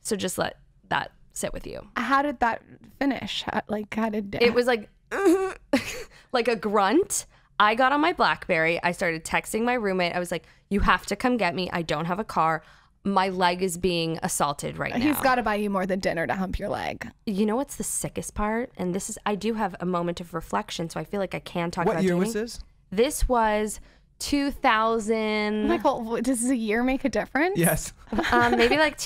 So just let that sit with you. How did that finish? How, like, how did It It was like like a grunt. I got on my Blackberry. I started texting my roommate. I was like, "You have to come get me. I don't have a car. My leg is being assaulted right now." He's got to buy you more than dinner to hump your leg. You know what's the sickest part? And this is I do have a moment of reflection, so I feel like I can talk What about year dating. was this? This was 2000 Michael, does a year make a difference? Yes. um maybe like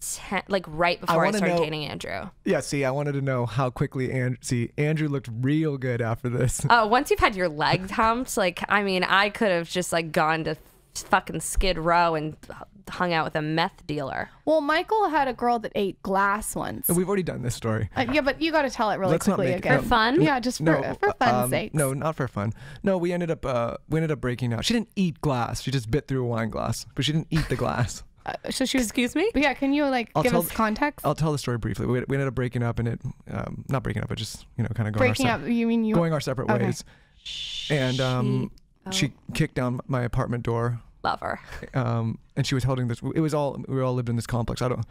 2010 like right before I, wanna started know- dating Andrew. Yeah. See, I wanted to know how quickly and see Andrew looked real good after this. Oh, once you've had your legs humped, like I mean, I could have just like gone to fucking Skid Row and hung out with a meth dealer. Well, Michael had a girl that ate glass once. We've already done this story. Uh, yeah, but you got to tell it really Let's quickly make it- again. For fun? Yeah, just for, for fun's um, sake. No, not for fun. No, we ended up uh, we ended up breaking out. She didn't eat glass. She just bit through a wine glass, but she didn't eat the glass. Uh, so she was. Excuse me? But yeah, can you like I'll give tell- us context? I'll tell the story briefly. We, we ended up breaking up, and it um, not breaking up, but just you know, kind of going Breaking our up. sep- You mean you? going our separate Okay. ways. And um, she kicked down my apartment door, Lover. um, and she was holding this. It was all we all lived in this complex. I don't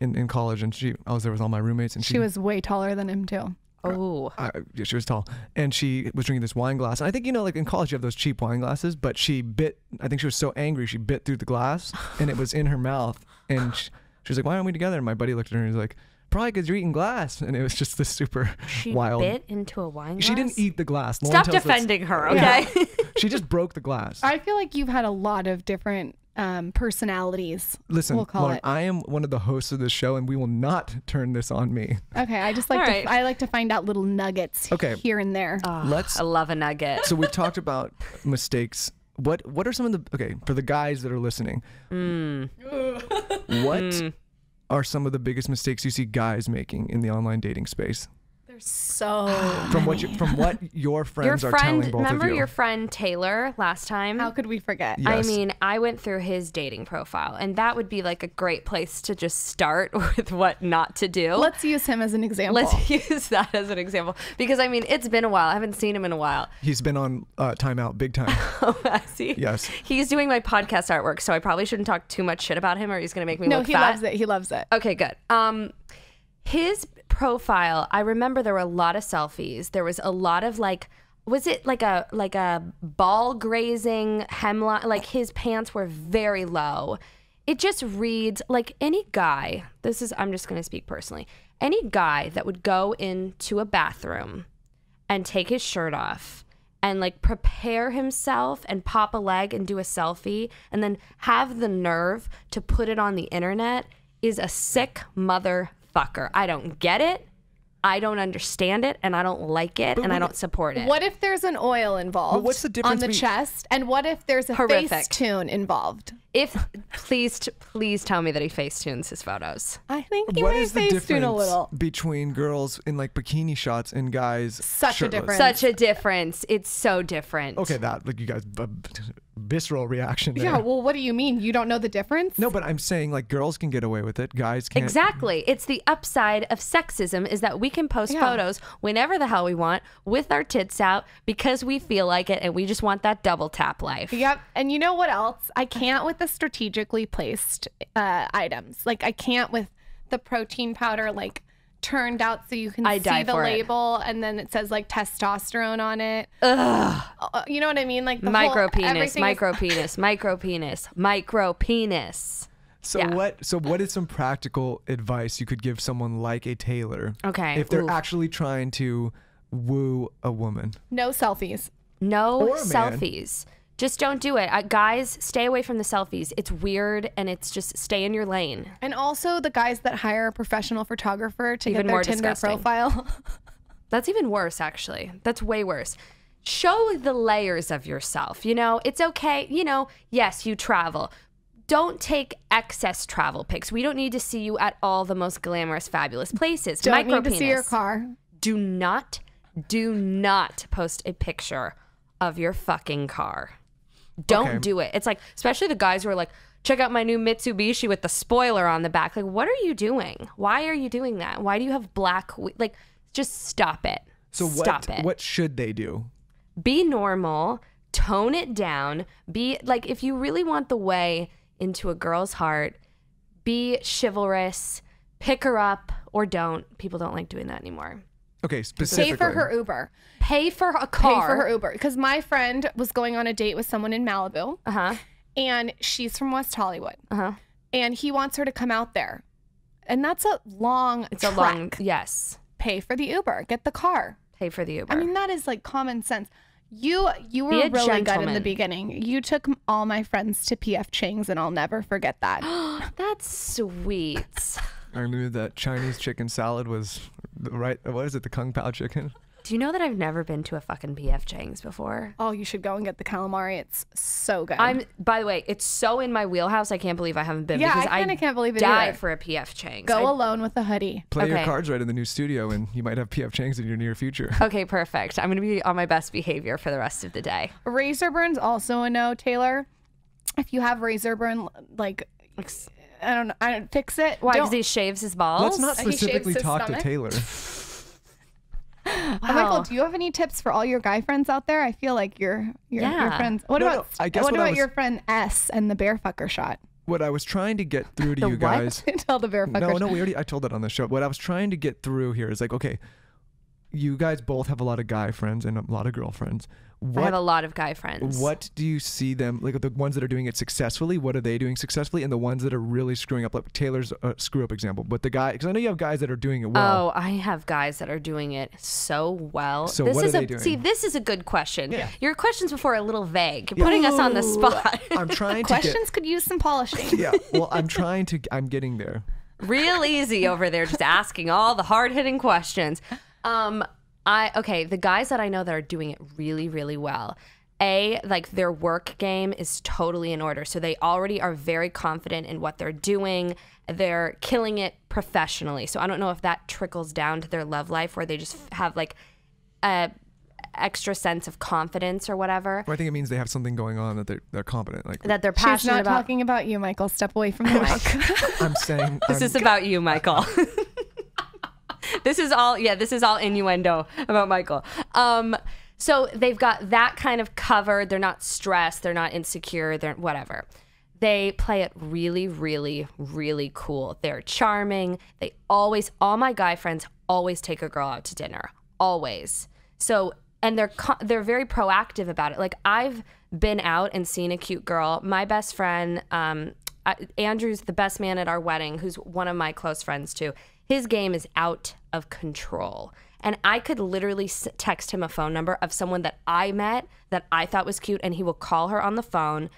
in, in college, and she I was there with all my roommates, and she, She was way taller than him too. Oh. I, yeah, she was tall, and she was drinking this wine glass. And I think you know, like in college, you have those cheap wine glasses. But she bit. I think she was so angry, she bit through the glass, and it was in her mouth. And she, she was like, "Why aren't we together?" And my buddy looked at her and he was like, "Probably because you're eating glass." And it was just this super She wild. bit into a wine glass. She didn't eat the glass. Lauren Stop tells defending her, Yeah. okay? She just broke the glass. I feel like you've had a lot of different um, personalities. Listen, we'll call Lauren, it. I am one of the hosts of this show, and we will not turn this on me. Okay, I just like All to. right. I like to find out little nuggets. Okay. Here and there. Let's. I love a nugget. So we've talked about mistakes. What What are some of the okay for the guys that are listening? Mm. What are some of the biggest mistakes you see guys making in the online dating space? There's so. From what you, from what your your friends are telling both remember of you. your friend Taylor last time? How could we forget? Yeah. I mean, I went through his dating profile, and that would be like a great place to just start with what not to do. Let's use him as an example. Let's use that as an example because I mean, it's been a while. I haven't seen him in a while. He's been on uh, timeout big time. Oh, has he? Yes. He's doing my podcast artwork, so I probably shouldn't talk too much shit about him, or he's gonna make me no, look he fat. loves it. He loves it. Okay, good. Um, his profile, I remember there were a lot of selfies. There was a lot of like, was it like a like a ball grazing hemlock? Like his pants were very low. It just reads like any guy. This is I'm just gonna speak personally. Any guy that would go into a bathroom and take his shirt off and like prepare himself and pop a leg and do a selfie and then have the nerve to put it on the internet is a sick motherfucker. I don't get it. I don't understand it and I don't like it and I don't support it. What if there's an oil involved But what's the difference on the be- chest? And what if there's a Horrific. face tune involved? if please please tell me that he face tunes his photos. I think he What may is the face difference tune a little. between girls in like bikini shots and guys? Such a shirtless? difference. Such a difference. It's so different. Okay, that like you guys uh, visceral reaction there. Yeah, well, what do you mean? You don't know the difference? no, but I'm saying like girls can get away with it, guys can't. Exactly. It's the upside of sexism is that we can post Yeah. photos whenever the hell we want with our tits out because we feel like it and we just want that double tap life. Yep. And you know what else? I can't with the strategically placed uh, items. Like I can't with the protein powder like turned out so you can I see the for it. label and then it says like testosterone on it. Ugh. Uh, uh, you know what I mean? Like the Micro whole, penis, everything is- micro penis, micro penis, micro penis. So Yeah. what? So what is some practical advice you could give someone like a tailor? Okay, If they're oof. actually trying to woo a woman. no selfies. No Or a man. Just don't do it. Uh, guys, stay away from the selfies. It's weird and it's just stay in your lane. And also the guys that hire a professional photographer to Even get their more Tinder disgusting. profile. That's even worse, actually. That's way worse. show the layers of yourself. You know, it's okay. You know, yes, you travel. Don't take excess travel pics. We don't need to see you at all the most glamorous, fabulous places. Don't Micro need to see your car. Do not, do not post a picture of your fucking car. Don't Okay. do it. It's like, especially the guys who are like, check out my new Mitsubishi with the spoiler on the back. Like, what are you doing? Why are you doing that? Why do you have black? Like, just stop it. So what? it What should they do? be normal, tone it down, be like if you really want the way into a girl's heart, be chivalrous, pick her up or don't. People don't like doing that anymore. Okay, specifically. Pay for her Uber. Pay for a car. Pay for her Uber. Because my friend was going on a date with someone in Malibu, Uh-huh. and she's from West Hollywood, Uh-huh. and he wants her to come out there, and that's a long. It's a long yes. Pay for the Uber. Get the car. Pay for the Uber. I mean, that is like common sense. You you were Be a really good in the beginning. You took all my friends to PF Chang's, and I'll never forget that. that's sweet. I knew that Chinese chicken salad was the right. What is it? The Kung Pao chicken. Do you know that I've never been to a fucking PF Chang's before? oh, you should go and get the calamari. It's so good. I'm by the way, it's so in my wheelhouse. I can't believe I haven't been Yeah, because I kinda can't believe it die either. for a PF Chang's. go I- alone with a hoodie. Play your cards right in the new studio, and you might have PF Chang's in your near future. Okay, perfect. I'm gonna be on my best behavior for the rest of the day. Razor burn's also a no, Taylor. If you have razor burn, like I don't know, I don't fix it. Why? Don't- Because he shaves his balls. Let's not specifically his talk to stomach. Taylor. Oh, Michael, do you have any tips for all your guy friends out there? I feel like your your, your Yeah. friends. What No, about no, I guess what what I about was- your friend S and the bear fucker shot? What I was trying to get through to The you what? guys. Tell the bear fucker. No, shot. no, we already. I told that on the show. What I was trying to get through here is like, okay, you guys both have a lot of guy friends and a lot of girlfriends. I What have a lot of guy friends. What do you see them like? The ones that are doing it successfully, what are they doing successfully? And the ones that are really screwing up, like Taylor's uh, screw up example. But the guy, because I know you have guys that are doing it well. Oh, I have guys that are doing it so well. So this what are is they doing? see. This is a good question. Yeah. Your questions before are a little vague. You're putting us on the spot. I'm trying to Questions could use some polishing. Yeah, well, I'm trying to. I'm getting there. Real easy over there, just asking all the hard hitting questions. Um, I okay. The guys that I know that are doing it really, really well. A like their work game is totally in order, so they already are very confident in what they're doing. They're killing it professionally. So I don't know if that trickles down to their love life, where they just have like a extra sense of confidence or whatever Or I think it means they have something going on that they're they're competent. Like that they're passionate She's passionate not about. talking about you, Michael. Step away from the mic. I'm saying. This I'm- is about you, Michael. this is all yeah, this is all innuendo about Michael. Um so they've got that kind of covered. They're not stressed, they're not insecure, they're whatever. They play it really, really, really cool. They're charming. They always, all my guy friends always take a girl out to dinner. Always. So, and they're they're very proactive about it. Like I've been out and seen a cute girl. My best friend, um, Andrew's the best man at our wedding, who's one of my close friends too. His game is out of control. And I could literally text him a phone number of someone that I met that I thought was cute, and he will call her on the phone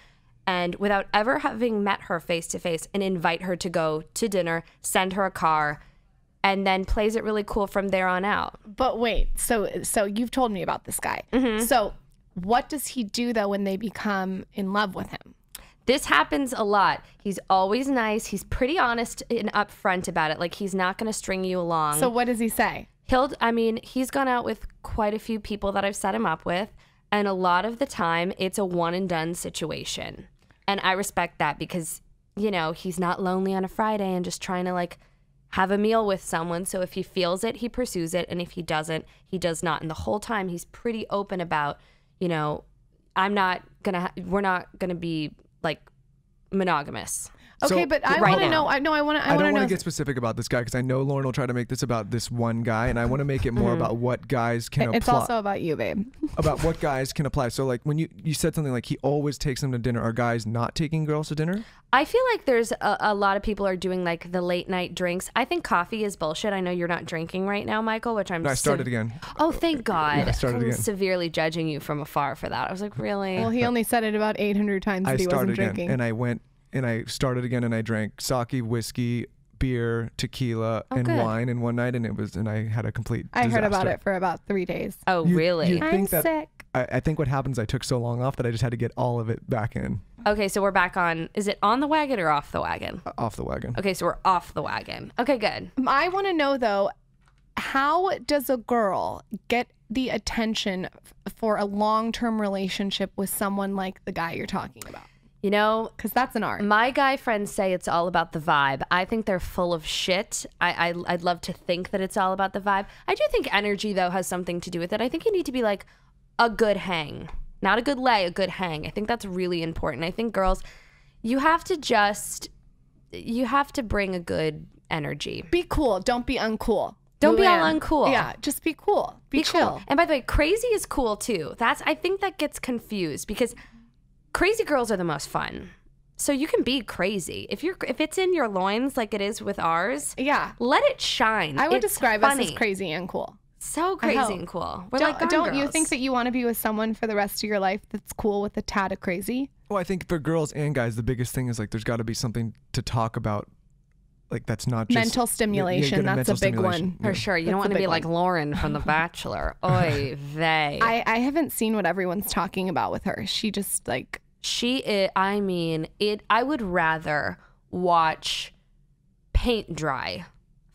and without ever having met her face to face and invite her to go to dinner, send her a car, and then plays it really cool from there on out. but wait, so so you've told me about this guy. Mm-hmm. So what does he do though when they become in love with him? This happens a lot. He's always nice. He's pretty honest and upfront about it. Like he's not going to string you along. So what does he say? He'll, I mean, he's gone out with quite a few people that I've set him up with. And a lot of the time, it's a one and done situation. And I respect that because, you know, he's not lonely on a Friday and just trying to like have a meal with someone. So if he feels it, he pursues it. And if he doesn't, he does not. And the whole time, he's pretty open about, you know, I'm not going to, ha- we're not going to be like monogamous. Okay, So- but I Right want to know. I know. I want to. I, I want to don't want to get specific about this guy because I know Lauren will try to make this about this one guy, and I want to make it more about what guys can Mm-hmm. it's apply. also about you, babe. about what guys can apply. So, like when you you said something like he always takes them to dinner, are guys not taking girls to dinner? I feel like there's a, a lot of people are doing like the late night drinks. I think coffee is bullshit. I know you're not drinking right now, Michael, which I'm. No, I started sev- again. Oh, thank God! I started I'm again. severely judging you from afar for that. I was like, really? Well, he only said it about 800 times I that he wasn't started again, drinking. and I went and I started again, and I drank sake, whiskey, beer, tequila, and good. wine in one night, and it was and I had a complete. I heard about it for about three days. oh, You- really? you- I'm think that- sick. I, I think what happens, I took so long off that I just had to get all of it back in Okay, so we're back on. Is it on the wagon or off the wagon? uh, off the wagon. Okay, so we're off the wagon. Okay, good. I want to know though, how does a girl get the attention f- for a long-term relationship with someone like the guy you're talking about? You know, Because that's an art. my guy friends say it's all about the vibe. I think they're full of shit. I, I I'd love to think that it's all about the vibe. I do think energy though has something to do with it. I think you need to be like a good hang, not a good lay, a good hang. I think that's really important. I think girls, you have to just you have to bring a good energy. Be cool. Don't be uncool. Don't be all uncool. Yeah, just be cool. Be, Be chill. cool. And by the way, crazy is cool too. That's I think that gets confused because crazy girls are the most fun. So you can be crazy if you're if it's in your loins like it is with ours. Yeah. Let it shine. I would It's describe funny. us as crazy and cool. So crazy and cool. We're don't like don't you think that you want to be with someone for the rest of your life that's cool with a tad of crazy? Well, I think for girls and guys, the biggest thing is like there's got to be something to talk about, like that's not just Mental Yeah, yeah, stimulation, good that's a mental big one. for Yeah. sure you That's don't want to be big like. Lauren from The Bachelor. Oy vey. I, I haven't seen what everyone's talking about with her. She just like She i I mean, it I would rather watch paint dry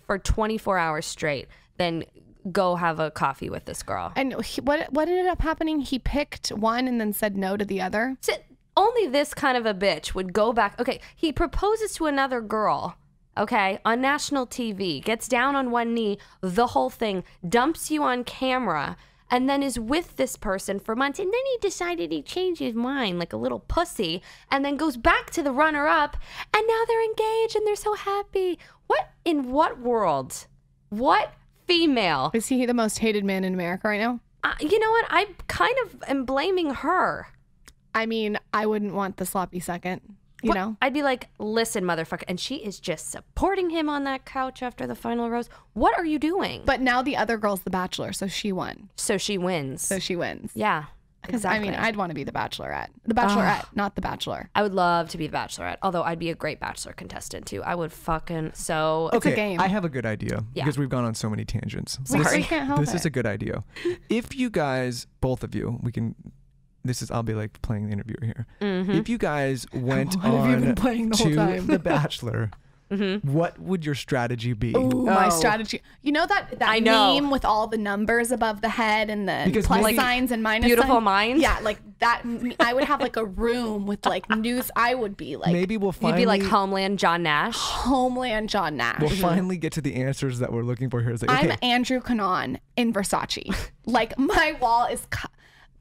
for 24 hours straight than go have a coffee with this girl. and he, what what ended up happening? He picked one and then said no to the other. So, only this kind of a bitch would go back. Okay, he proposes to another girl, okay, on national TV, gets down on one knee, the whole thing, dumps you on camera, and then is with this person for months. And then he decided he changed his mind like a little pussy, and then goes back to the runner up, and now they're engaged and they're so happy. What in what world? What female? Is he the most hated man in America right now? Uh, you know what? I kind of am blaming her. I mean, I wouldn't want the sloppy second. You What- know, I'd be like, listen, motherfucker. And she is just supporting him on that couch after the final rose. What are you doing? but now the other girl's the Bachelor, so she won. so she wins. So she wins. yeah. Because Exactly. I mean, I'd want to be the Bachelorette, the Bachelorette, not the Bachelor. I would love to be the bachelorette, although I'd be a great bachelor contestant too. I would fucking so. It's a okay, game. I have a good idea Yeah. because we've gone on so many tangents. Sorry. This, We can't help this is a good idea. If you guys, both of you, we can. This is I'll be like playing the interviewer here. Mm-hmm. If you guys went What have on you been playing the whole to time? The Bachelor, Mm-hmm. what would your strategy be? Ooh, my Oh. strategy. You know that that I know. meme with all the numbers above the head and the Because plus maybe- signs and minus signs. Beautiful signs? minds? Yeah, like that. I would have like a room with like news. I would be like Maybe we'll finally, You'd be like Homeland John Nash. Homeland John Nash. we'll finally get to the answers that we're looking for here. It's like, I'm Andrew Cunanan in Versace. like my wall is co-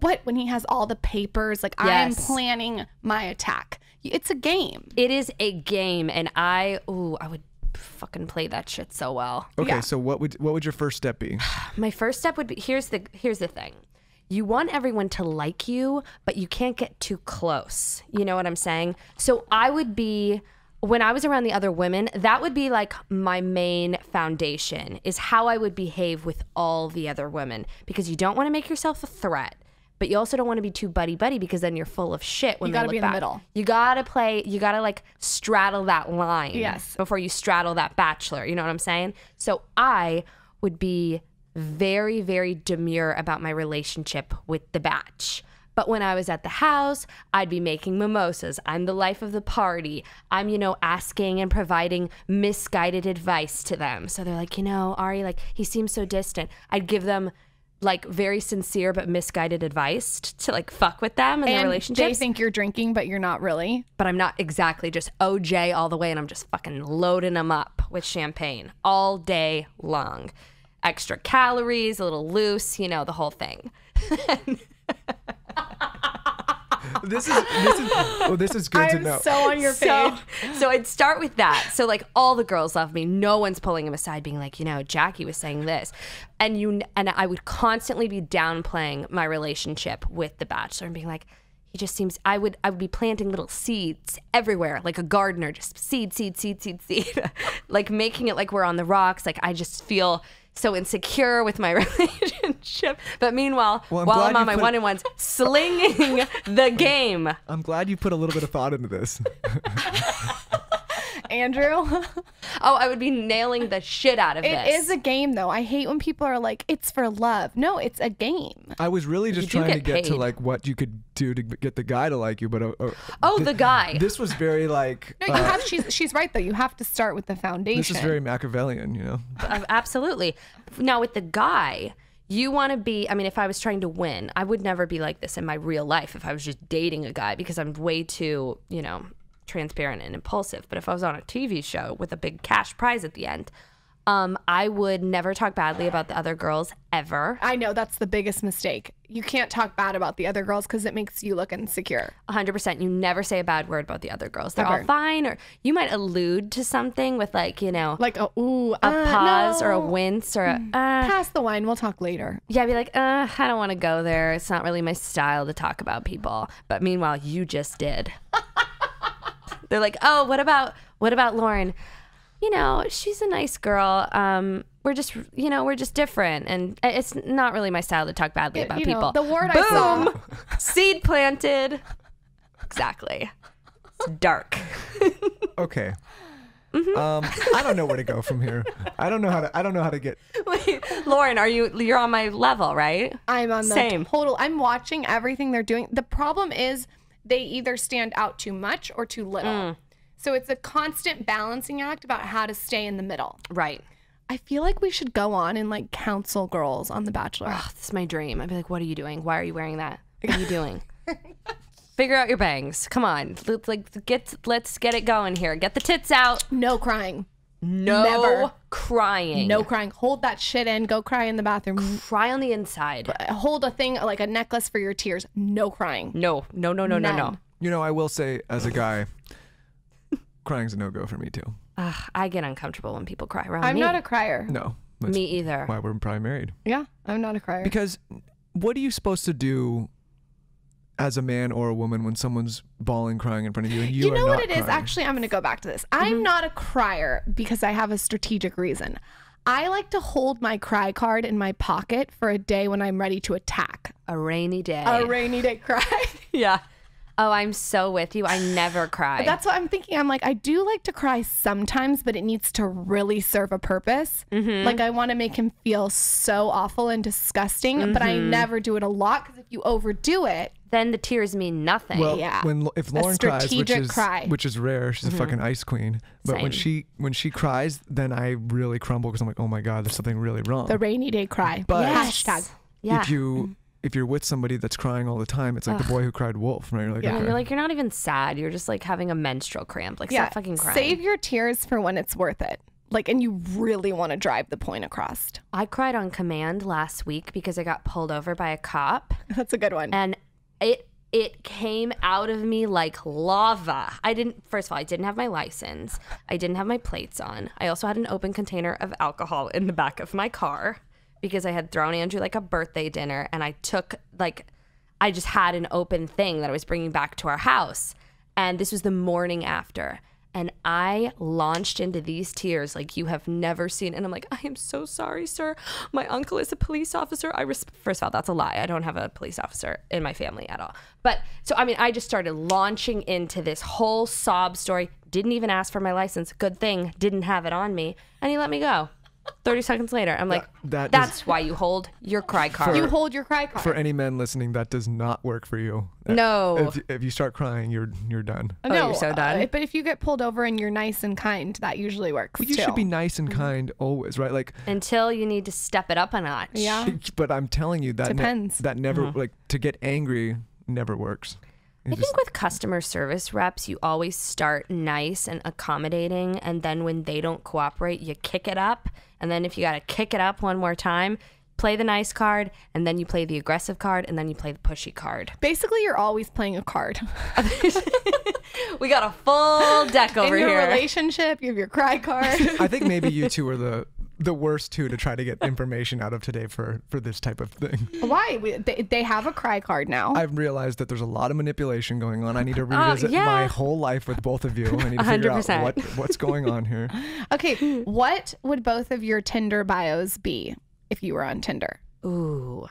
what when he has all the papers. Like I'm planning my attack. It's a game. It is a game, and I ooh, I would fucking play that shit so well. okay. yeah. So what would what would your first step be? My first step would be here's the here's the thing. You want everyone to like you, but you can't get too close. You know what I'm saying? So I would be when I was around the other women, that would be like my main foundation is how I would behave with all the other women because you don't want to make yourself a threat. But you also don't want to be too buddy buddy because then you're full of shit when You gotta look be in the middle. You gotta play. You gotta like straddle that line. Yes. Before you straddle that bachelor. You know what I'm saying? So I would be very, very demure about my relationship with the batch. But when I was at the house, I'd be making mimosas. I'm the life of the party. I'm, you know, asking and providing misguided advice to them. So they're like, you know, Ari, like, he seems so distant. I'd give them like very sincere but misguided advice to like fuck with them and, their And relationships they think you're drinking, but you're not really. but I'm not exactly just OJ all the way and I'm just fucking loading them up with champagne all day long. Extra calories, a little loose, you know, the whole thing. this is this is oh, this is good to I'm know. so on your page. So, so I'd start with that. So like all the girls love me. No one's pulling him aside, being like, you know, Jackie was saying this, and you and I would constantly be downplaying my relationship with the Bachelor and being like, he just seems. I would I would be planting little seeds everywhere, like a gardener, just seed, seed, seed, seed, seed, like making it like we're on the rocks. Like I just feel. So insecure with my relationship, but meanwhile, Well, I'm while I'm on my one and ones, slinging the game. I'm glad you put a little bit of thought into this. Andrew. Oh, I would be nailing the shit out of It this. is a game, though. I hate when people are like, "It's for love." No, it's a game. I was really just do trying to get get to like what you could do to get the guy to like you, but uh, uh, Oh, thi- the guy. This was very like. No, you uh, have. She's she's right though. You have to start with the foundation. this is very Machiavellian, you know. Uh, Absolutely. Now with the guy, you want to be. I mean, if I was trying to win, I would never be like this in my real life. If I was just dating a guy, because I'm way too, you know, transparent and impulsive. But if I was on a TV show with a big cash prize at the end, um, I would never talk badly about the other girls ever. I know that's the biggest mistake. You can't talk bad about the other girls because it makes you look insecure. 100%. You never say a bad word about the other girls. They're all fine, or you might allude to something with like, you know, Like a ooh, a pause or a wince or a. Uh, Pass the wine. We'll talk later. Yeah, I'd be like, uh, I don't want to go there. It's not really my style to talk about people. But meanwhile, you just did. They're like, oh, what about what about Lauren? You know, she's a nice girl. Um, we're just, you know, we're just different, and it's not really my style to talk badly about you know, people. the word I saw- Boom, seed planted. Exactly. It's dark. Okay. Mm-hmm. Um, I don't know where to go from here. I don't know how to. I don't know how to get. Wait, Lauren, are you? You're on my level, right? I'm on the Same. total. I'm watching everything they're doing. The problem is they either stand out too much or too little. Mm. So it's a constant balancing act about how to stay in the middle. Right. I feel like we should go on and like counsel girls on The Bachelor. Oh, this is my dream. I'd be like, what are you doing? Why are you wearing that? What are you doing? Figure out your bangs. Come on. Let's like get let's get it going here. Get the tits out. No crying. No Never. crying. No crying. Hold that shit in. Go cry in the bathroom. cry on the inside. Hold a thing like a necklace for your tears. No crying. No, no, no, no, no, no. You know, I will say as a guy, crying's a no go for me too. Ugh, I get uncomfortable when people cry around I'm me. not a crier. No. That's me either. why we're probably married. Yeah, I'm not a crier. Because what are you supposed to do as a man or a woman when someone's bawling, crying in front of you, and you, you are know not what it is? crying? Actually, I'm going to go back to this. I'm mm-hmm. not a crier because I have a strategic reason. I like to hold my cry card in my pocket for a day when I'm ready to attack. A rainy day. A rainy day cry. yeah. Oh, I'm so with you. I never cry. That's what I'm thinking. I'm like, I do like to cry sometimes, but it needs to really serve a purpose. Mm-hmm. Like, I want to make him feel so awful and disgusting, but I Mm-hmm. never do it a lot because if you overdo it, then the tears mean nothing. Well, Yeah. when if Lauren cries, which strategic is cry. which is rare, she's a fucking ice queen. But when Mm-hmm. She when she cries, then I really crumble because I'm like, oh my god, there's something really wrong. the rainy day cry. But- Hashtag. yeah. If you if you're with somebody that's crying all the time, it's like the boy who cried wolf, right? You're like, Yeah. okay. You're like you're not even sad. You're just like having a menstrual cramp. Like Yeah. stop fucking crying. Save your tears for when it's worth it. Like, and you really want to drive the point across. I cried on command last week because I got pulled over by a cop That's a good one. and it it came out of me like lava. I didn't first of all, I didn't have my license. I didn't have my plates on. I also had an open container of alcohol in the back of my car because I had thrown Andrew like a birthday dinner and I took like I just had an open thing that I was bringing back to our house. And this was the morning after. And I launched into these tears like you have never seen. And I'm like, I am so sorry, sir. My uncle is a police officer. I res- first of all, that's a lie. I don't have a police officer in my family at all. But so I mean, I just started launching into this whole sob story. Didn't even ask for my license. Good thing didn't have it on me, and he let me go. Thirty seconds later, I'm like, that does- that's why you hold your cry card. you hold your cry card. for any men listening, that does not work for you. No. If, if you start crying, you're you're done. Oh, you're so done? uh, but if you get pulled over and you're nice and kind, that usually works. But you too. should be nice and kind always, right? Like, until you need to step it up a notch. Yeah. but I'm telling you that ne- Depends. that never like to get angry never works. You I just- think with customer service reps, you always start nice and accommodating, and then when they don't cooperate, you kick it up. And then if you got to kick it up one more time, play the nice card, and then you play the aggressive card, and then you play the pushy card. Basically, you're always playing a card. We got a full deck over In your here. relationship, you have your cry card. I think maybe you two are the the worst two to try to get information out of today for for this type of thing. Why? We- They, they have a cry card now. I've realized that there's a lot of manipulation going on. I need to Oh, revisit yeah. my whole life with both of you. I need to figure out 100%. what what's going on here. okay, what would both of your Tinder bios be if you were on Tinder? Ooh.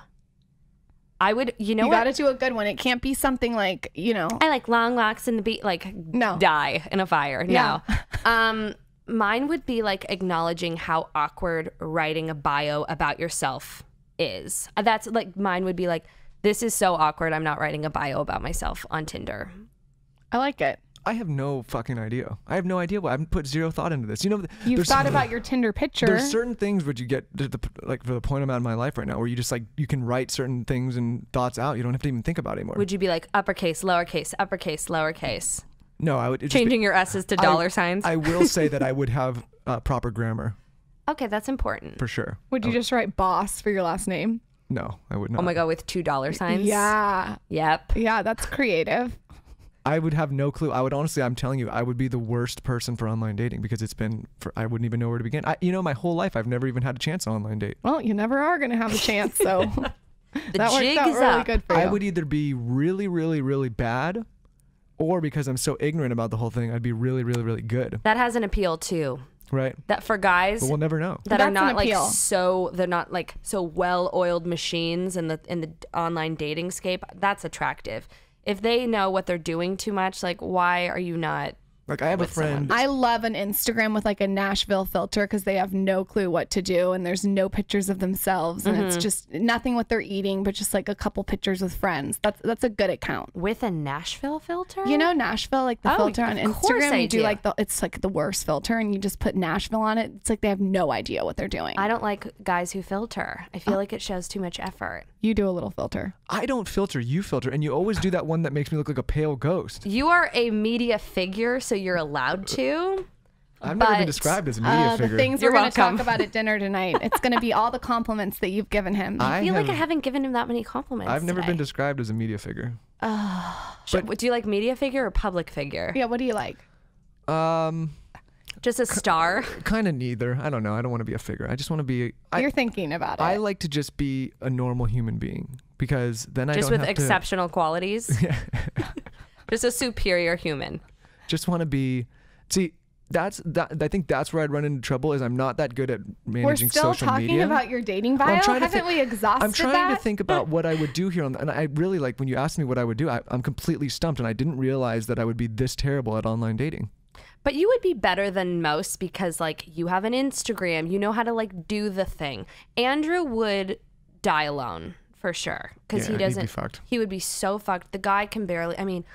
I would, you know you what? got to do a good one. It can't be something like you know. I like long locks in the beat, like No. die in a fire. Yeah. Um, mine would be like acknowledging how awkward writing a bio about yourself is. That's like mine would be like, this is so awkward. I'm not writing a bio about myself on Tinder. I like it. I have no fucking idea. I have no idea why. I haven't put zero thought into this. You know, You've there's- thought about your Tinder picture. There's certain things where you get to the, like for the point I'm at in my life right now, where you just like you can write certain things and thoughts out. You don't have to even think about it anymore. Would you be like uppercase, lowercase, uppercase, lowercase, no, I would it'd be- changing your S's to I- dollar signs? I will say that I would have uh, proper grammar okay, that's important. for sure. Would you just write boss for your last name? No, I would not. Oh my god, with two dollar signs. Yeah. Yep. Yeah, that's creative. I would have no clue. I would honestly, I'm telling you, I would be the worst person for online dating because it's been, for, I wouldn't even know where to begin. I, you know, my whole life, I've never even had a chance on online date. Well, you never are going to have a chance, so The that works out is really up. good for you. I would either be really, really, really bad, or because I'm so ignorant about the whole thing, I'd be really, really, really good. That has an appeal too. Right? That for guys But we'll never know. that are That's an not like appeal. so they're not like so well oiled machines in the in the online dating scape. That's attractive. If they know what they're doing too much, like why are you not? Like I have a with someone. friend. I love an Instagram with like a Nashville filter because they have no clue what to do and there's no pictures of themselves and Mm-hmm. it's just nothing what they're eating, but just like a couple pictures with friends. That's that's a good account. With a Nashville filter? You know Nashville, like the Oh, filter on of course Instagram, I you do do. like the it's like the worst filter and you just put Nashville on it. It's like they have no idea what they're doing. I don't like guys who filter. I feel like it shows too much effort. you do a little filter. I don't filter, you filter, and you always do that one that makes me look like a pale ghost. You are a media figure, so you're allowed to. I've never been described as a media Uh, the things You're we're going to talk welcome. about at dinner tonight. It's going to be all the compliments that you've given him. I I feel like I have- haven't given him that many compliments. I've never been described as a media figure. Sh- Do you like media figure or public figure? yeah, what do you like? Um, Just a star. kind of neither. I don't know. I don't want to be a figure. I just want to be. I, You're thinking about it. I like to just be a normal human being because then I Just with have to. exceptional qualities. just a superior human. Just want to be. See, that's that. I think that's where I'd run into trouble. Is I'm not that good at managing social media. We're managing still talking media. about your dating Well, bio. I'm trying to Haven't think- we exhausted I'm trying that? to think about what I would do here, on the, and I really like when you asked me what I would do. I, I'm completely stumped, and I didn't realize that I would be this terrible at online dating. But you would be better than most because like you have an Instagram, you know how to like do the thing. Andrew would die alone for sure because Yeah, he he'd be doesn't. fucked. He would be so fucked. The guy can barely. I mean,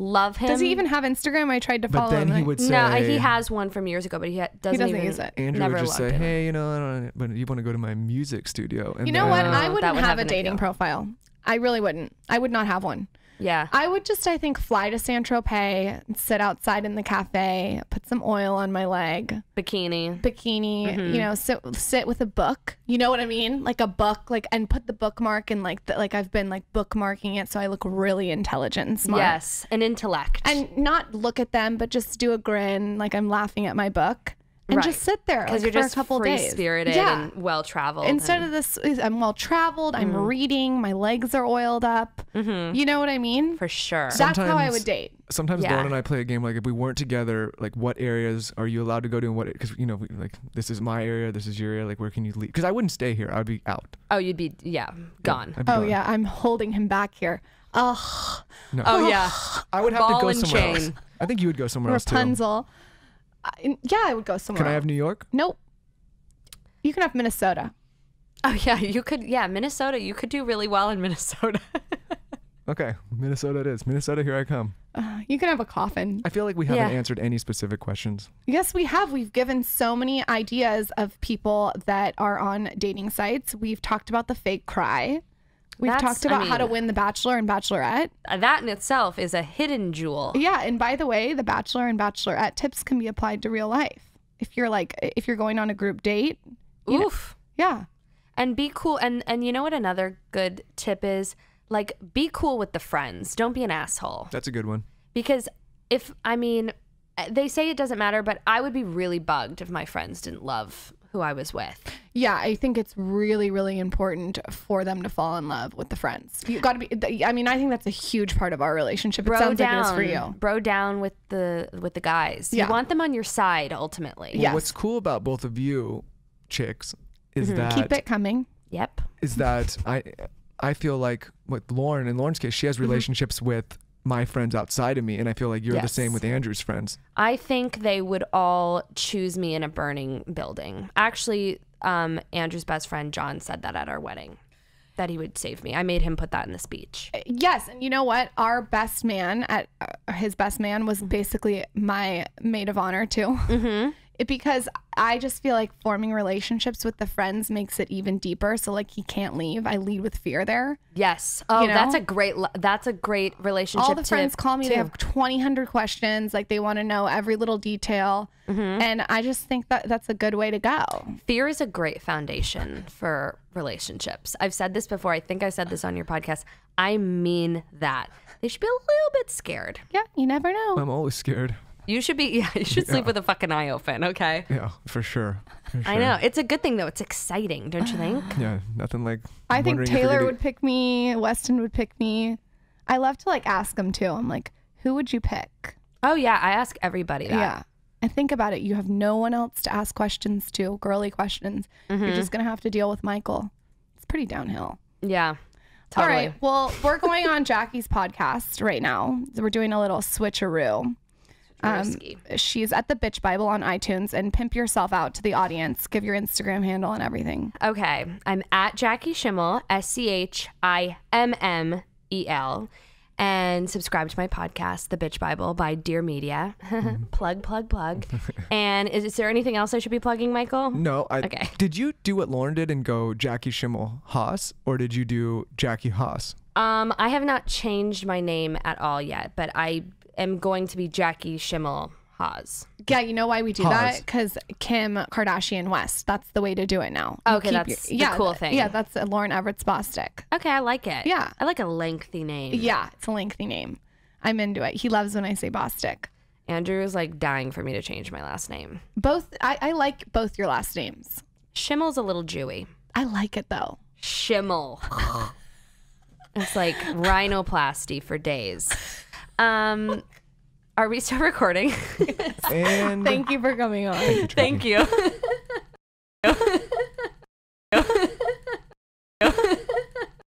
love him. Does he even have Instagram? I tried to But follow then him. he would say, No, he has one from years ago, but he ha- doesn't, doesn't even use it. Andrew never would just logged say, "Hey, you know, I don't, but you want to go to my music studio?" And You know what? Oh, I wouldn't would have have a dating appeal. profile. I really wouldn't. I would not have one. Yeah. I would just, I think, fly to San Tropez, sit outside in the cafe, put some oil on my leg, Bikini. bikini, Mm-hmm. you know, sit sit with a book. You know what I mean? Like a book, like and put the bookmark and like the, like I've been like bookmarking it so I look really intelligent and smart. Yes, an intellect. And not look at them, but just do a grin, like I'm laughing at my book, and Right. just sit there because like, you're for just a couple free days. spirited Yeah. and well traveled. Instead of this, I'm well traveled. I'm Mm. reading. My legs are oiled up. You know what I mean? Mm-hmm. for sure. That's how I would date. Sometimes Yeah. Lauren and I play a game like if we weren't together, like what areas are you allowed to go to and what? Because you know, we, like this is my area, this is your area. Like where can you leave? Because I wouldn't stay here. I'd be out. oh, you'd be yeah gone. I'd be Oh gone. yeah, I'm holding him back here. Ugh, No. Oh yeah. I would have ball to go somewhere chain. else. I think you would go somewhere else too. Rapunzel. I- yeah, I would go somewhere. Can I have. New York? Nope. You can have Minnesota. Oh yeah, you could. Yeah, Minnesota. You could do really well in Minnesota. Okay, Minnesota it is. Minnesota, here I come. Uh, you can have a coffin. I feel like we haven't Yeah. answered any specific questions. Yes, we have. We've given so many ideas of people that are on dating sites. We've talked about the fake cry. We've That's- talked I about how to win the Bachelor and Bachelorette. Uh, that in itself is a hidden jewel. Yeah, and by the way, the Bachelor and Bachelorette tips can be applied to real life. If you're like, if you're going on a group date, you know- Oof. yeah, And be cool. And and you know what another good tip is? Like be cool with the friends. Don't be an asshole. That's a good one. Because if I mean, uh, they say it doesn't matter, but I would be really bugged if my friends didn't love who I was with. yeah, I think it's really, really important for them to fall in love with the friends. You got to be. I mean, I think that's a huge part of our relationship. It Bro sounds down, like it is for you. bro down with the with the guys. Yeah. You want them on your side ultimately. Yes. What's cool about both of you chicks is Mm-hmm. that Keep it coming. Yep. is that I I feel like with Lauren, in Lauren's case, she has relationships with my friends outside of me, and I feel like you're the same with Andrew's friends. I think they would all choose me in a burning building. Actually, um, Andrew's best friend John said that at our wedding, that he would save me. I made him put that in the speech. Yes, and you know what? Our best man at uh, his best man was basically my maid of honor too. Mm-hmm. It, because I just feel like forming relationships with the friends makes it even deeper. So like he can't leave. I lead with fear there. Yes. Oh, You know? that's a great. That's a great relationship. All the friends call me. They have 20, 100 questions. Like they want to know every little detail. Mm-hmm. And I just think that that's a good way to go. Fear is a great foundation for relationships. I've said this before. I think I said this on your podcast. I mean that. They should be a little bit scared. Yeah, you never know. I'm always scared. You should be, yeah, you should sleep with a fucking eye open, okay? Yeah, for sure. For I know. It's a good thing, though. It's exciting, don't you think? Yeah, nothing like. I think wondering if you're Taylor would pick me. Weston would pick me. I love to like ask them too. I'm like, who would you pick? Oh, yeah. I ask everybody that. Yeah. And think about it. You have no one else to ask questions to, girly questions. Mm-hmm. You're just going to have to deal with Michael. It's pretty downhill. Yeah. Totally. All right. Well, we're going on Jackie's podcast right now. We're doing a little switcheroo. Um, she's at the Bitch Bible on iTunes and pimp yourself out to the audience. Give your Instagram handle and everything. Okay. I'm at Jackie Schimmel, S C H I M M E L. And subscribe to my podcast, The Bitch Bible by Dear Media. plug, plug, plug. and is, is there anything else I should be plugging, Michael? No, I. Okay. Did you do what Lauren did and go Jackie Schimmel Haas, or did you do Jackie Haas? Um, I have not changed my name at all yet, but I am going to be Jackie Schimmel Haas. Yeah, you know why we do Pause. that? Because Kim Kardashian West. That's the way to do it now. You Okay, keep that's the yeah, cool thing. Yeah, that's Lauren Evarts Bosstick. Okay, I like it. Yeah. I like a lengthy name. Yeah, it's a lengthy name. I'm into it. He loves when I say Bosstick. Andrew is like dying for me to change my last name. Both, I, I like both your last names. Schimmel's a little Jewy. I like it though. Schimmel. it's like rhinoplasty for days. Um, are we still recording? and Thank you for coming on. Thank you.